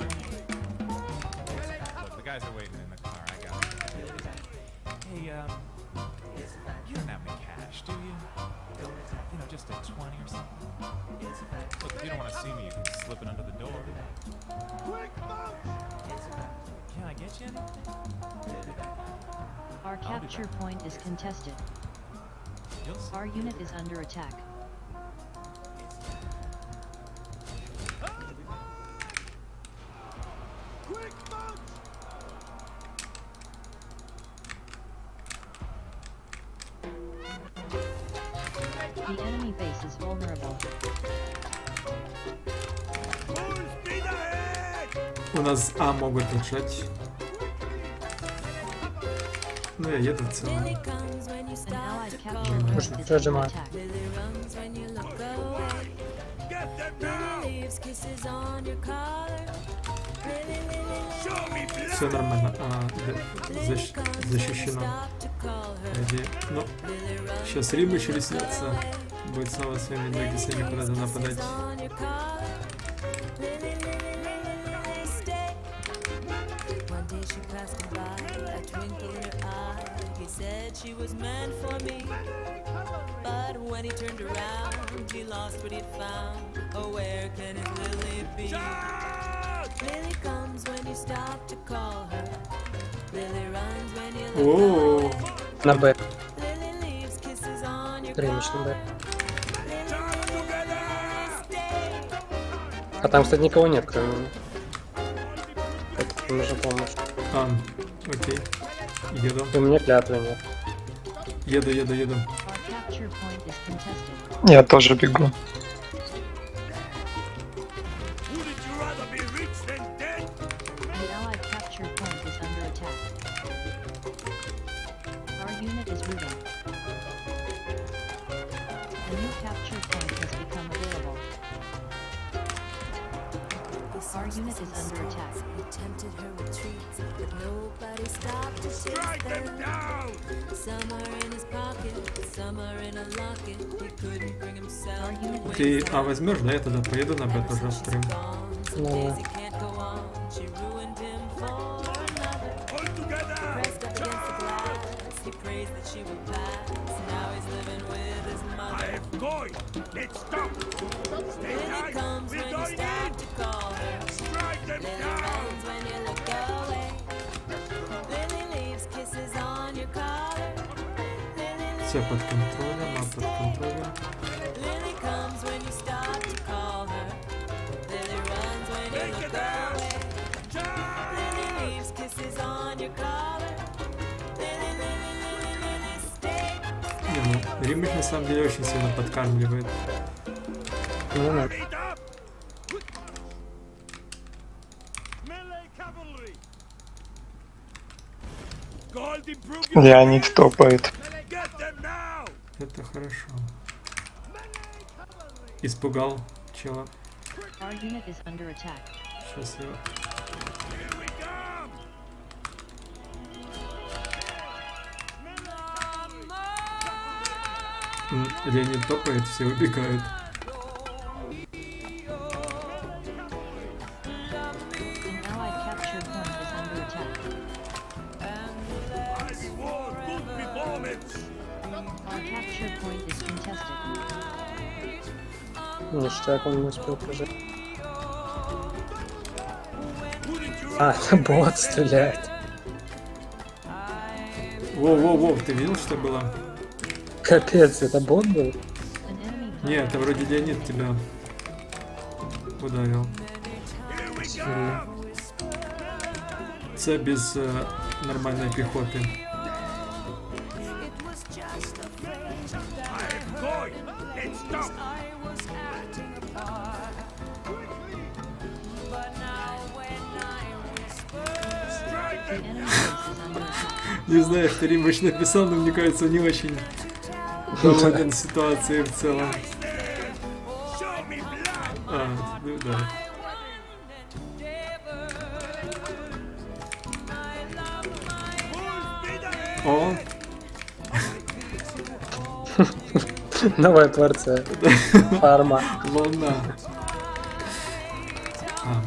Look, the guys are waiting in the car. I got it. Hey, um, you don't have any cash, do you? Just a 20 or something? Look, if you don't want to see me, you can slip it under the door. Can I get you anything? Our capture point is contested. You'll see. Our unit is under attack. The enemy base is vulnerable. Full speed ahead! У нас А могут отжать. Ну, я еду в целом. Lily comes when you An stop allied to capture call point her. is under Прожимаю. attack. Lily runs when you look away. Get them Lily now! leaves kisses on your collar. Lily, Lily, Show me blood! Все нормально. А, да, Lily защ- comes when you защищено. stop to call По her. идее. Ну, Lily runs сейчас Рим еще леснется. Будет снова своими Дагисами куда-то нападать. on your collar. Lily, Lily, Lily, Lily, stay. One day she passed him by, a twinkle in her eye. He said she was meant for me. But when he turned around, he lost what he'd found. Oh, where can his Lily be? Lily comes when you stop to call her. Lily runs when you look. На Б. Lily leaves kisses on your Ремич на Б. А там, кстати, никого нет, кроме меня. Так, нужна помощь. а, окей. Еду. У меня клятвы нет. Еду, еду, еду. Я тоже бегу. chase Strike them them. down! Some are in his pocket, some are in a locket. He couldn't bring himself Our unit to is Ты waste А возьмешь, да? Я тогда поеду на Б тоже вторым. Some Ну, days he can't go on. She ruined him for another. All together! Pressed up against the glass, he prays that she will pass. Now he's living with his I mother. am going! Let's stop! Stay Lily tight! comes We're when you going in! stop to call her. Strike them Lily down! Collar. Lily, Lily, Lily, Lily, stay. Не, ну, на самом деле очень сильно подкармливает. Ну, Леонид топает. Это хорошо. Испугал чела. Сейчас я... Леонид топает, все убегают. Ништяк он не успел you А, бот стреляет. Воу-воу-воу, ты видел, что было? Капец, это бот был? An enemy Не, это вроде Леонид тебя ударил. Це без е, нормальної піхоти. Не знаю, что Римыч написал, но мне кажется, не очень доволен ситуацией в целом. А, ну да. О, Новая порция. Фарма. волна. А,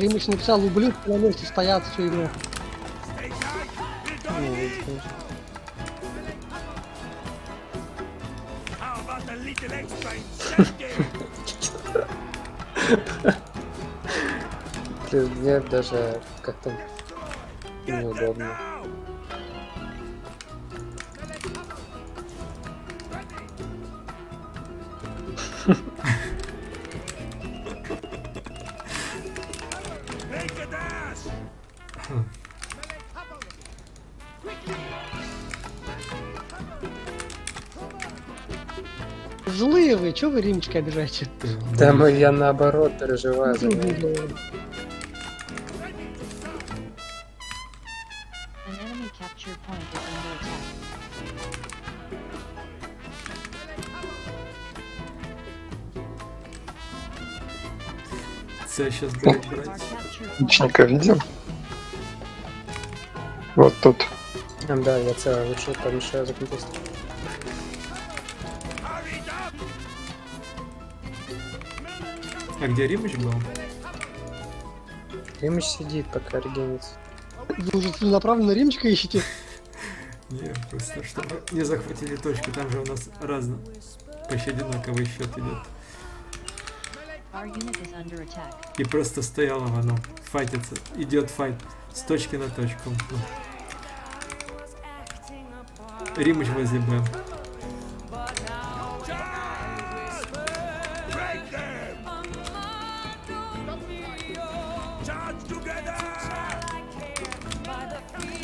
Римыч написал, ублюдки на месте стоят всю игру. Ну, это, конечно. How about a little extra incentive? Блин, мне даже как-то неудобно. Злые вы, чё вы Римчика обижаете? Там я наоборот переживаю за него. Сейчас будет Our брать. Личника видим? Вот тут. Да, я целый лучше помешаю за контест. Hurry up! А где Римыч был? Римыч сидит, пока регенится. Вы уже целенаправленно Римчика ищете? Не, просто чтобы не захватили точку, там же у нас разно. Почти одинаковый счет идет. И просто стояло оно, файтится, идет файт с точки на точку. Римыч возле Б.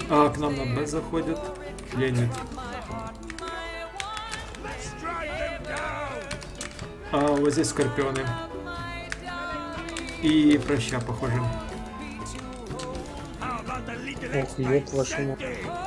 А к нам на Б заходит down! А вот здесь Скорпионы. И проща, похоже. Ох, ёб вашу мать.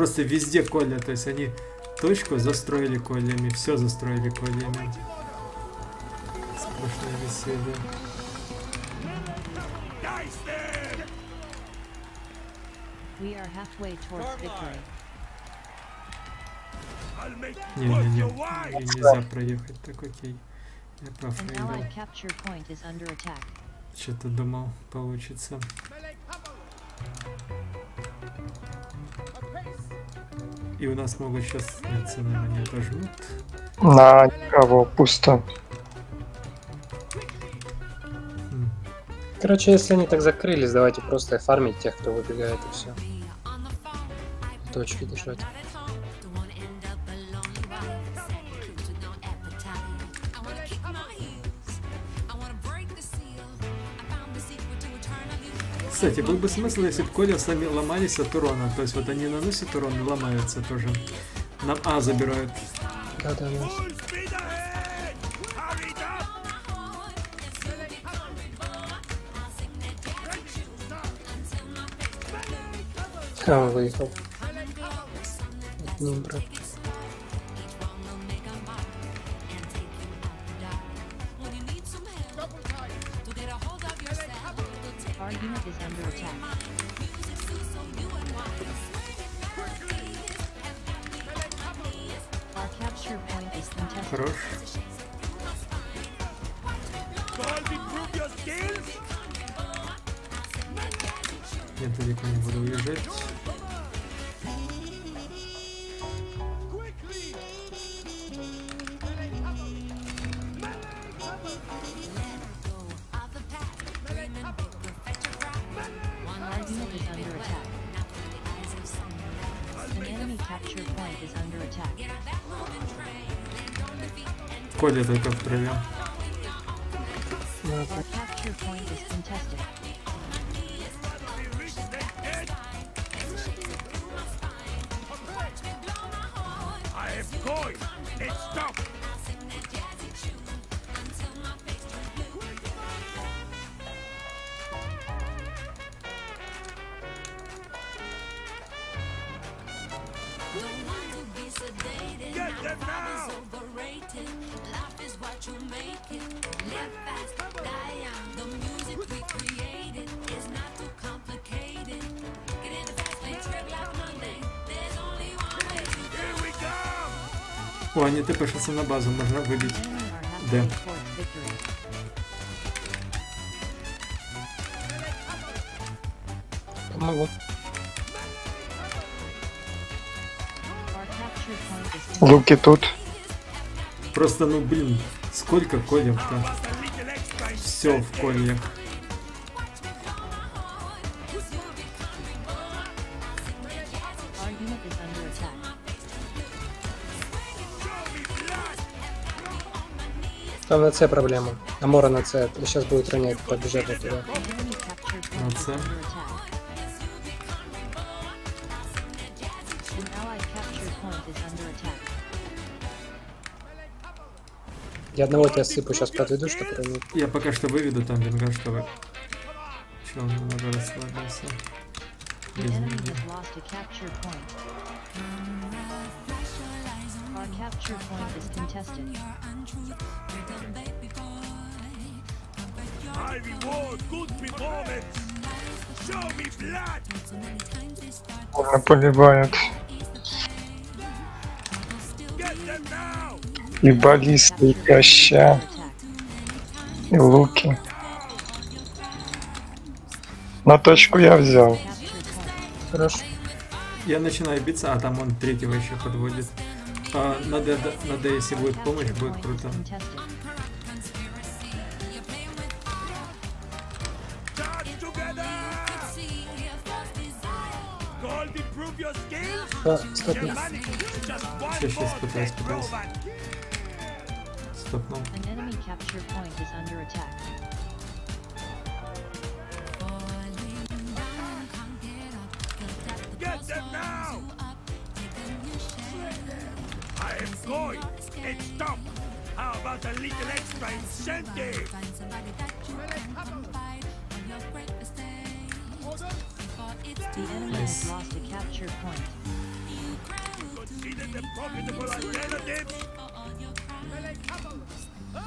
Просто везде коля. То есть они точку застроили колями, все застроили колями. Сплошное веселье. dice them! We are halfway towards victory. I'll make Не, both не, не, your wives! и нельзя проехать, так окей. Я attack. Что-то думал, получится. И у нас могут сейчас цены они отожмут. На кого пусто. М, Короче, если они так закрылись, давайте просто фармить тех, кто выбегает, и все. Точки держать. Кстати, был бы смысл, если бы Коля сами ломались от урона. То есть вот они наносят урон и ломаются тоже. Нам А забирают. Да, да, да. А, выехал. Одним, брат. Our unit is under attack. Our capture point is contested. Хорош. Gold, improve your skills! Я далеко не буду уезжать. Коля только в. Они тпшатся на базу, можно выбить. Да. Помогу. Луки тут. Просто, ну блин, сколько кольев-то? Все в кольях. Там на С проблема. Амора на С. Сейчас будет ронять, туда. Captured point is under attack. Я одного тебя сыпу сейчас подведу, чтобы ронить. Я пока что выведу там венгар, чтобы... Че он немного расслабился. Без. Our capture point is contested. I reward good performance. Show me blood. Больно поливает. И баллисты, и коща, и луки. На точку я взял. Хорошо. Я начинаю биться, а там он третьего еще подводит. А, надо, надо, если будет помощь, будет круто. Skills. А, стоп. Your management is just one Сейчас, сейчас, more пытаюсь, dead пытаюсь. robot. Стопнул. An enemy capture point is under attack. Get them now. I am going. It's stop. How about a little extra incentive? The enemy Nice. has lost a captured point. beautiful alternatives.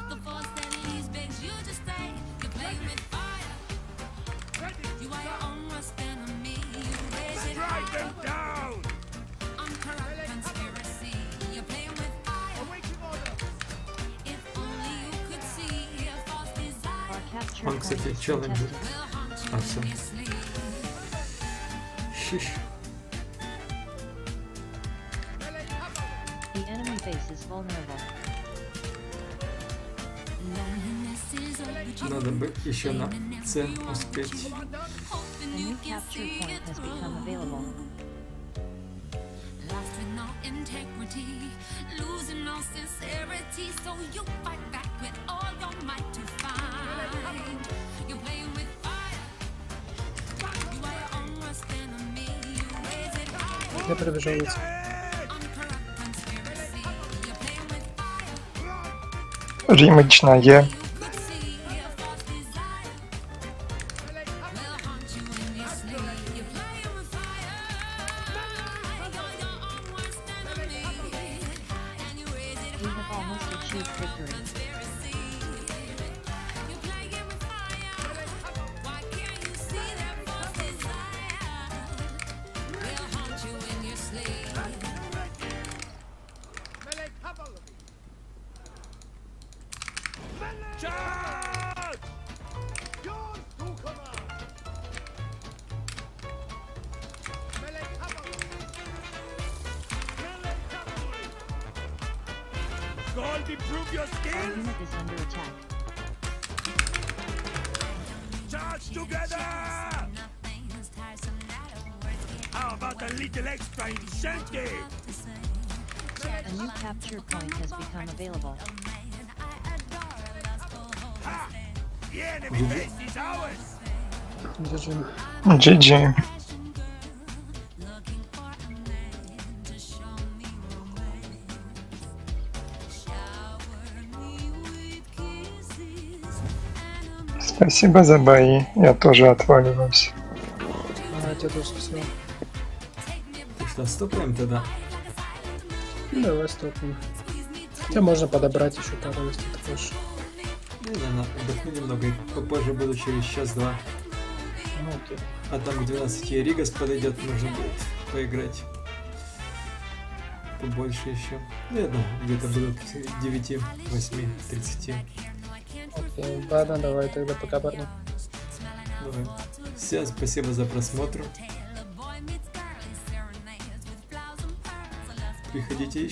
The force that leaves begs you to stay. You play with fire. You are your own worst enemy. You raise it Strike them down. On corrupt conspiracy. You're playing with fire. If only you could see a false desire. Funks at the challenge. Awesome. Sheesh. You raise it high. Я fire. Римич на Е. GG. Спасибо за бои, я тоже отваливаюсь. А, тебе тоже спасибо. Ты что, стопаем тогда? Ну, давай стопаем. Хотя можно подобрать еще пару, если ты хочешь. Ну, да, отдохну немного и попозже буду через час-два. Ну, окей. А там к 12 Ригас подойдет, можно будет поиграть. Побольше еще. Ну, я думаю, где-то будут к 9, 8, 30. Окей, ладно, давай тогда пока, парни. Давай. Всем спасибо за просмотр. Приходите еще.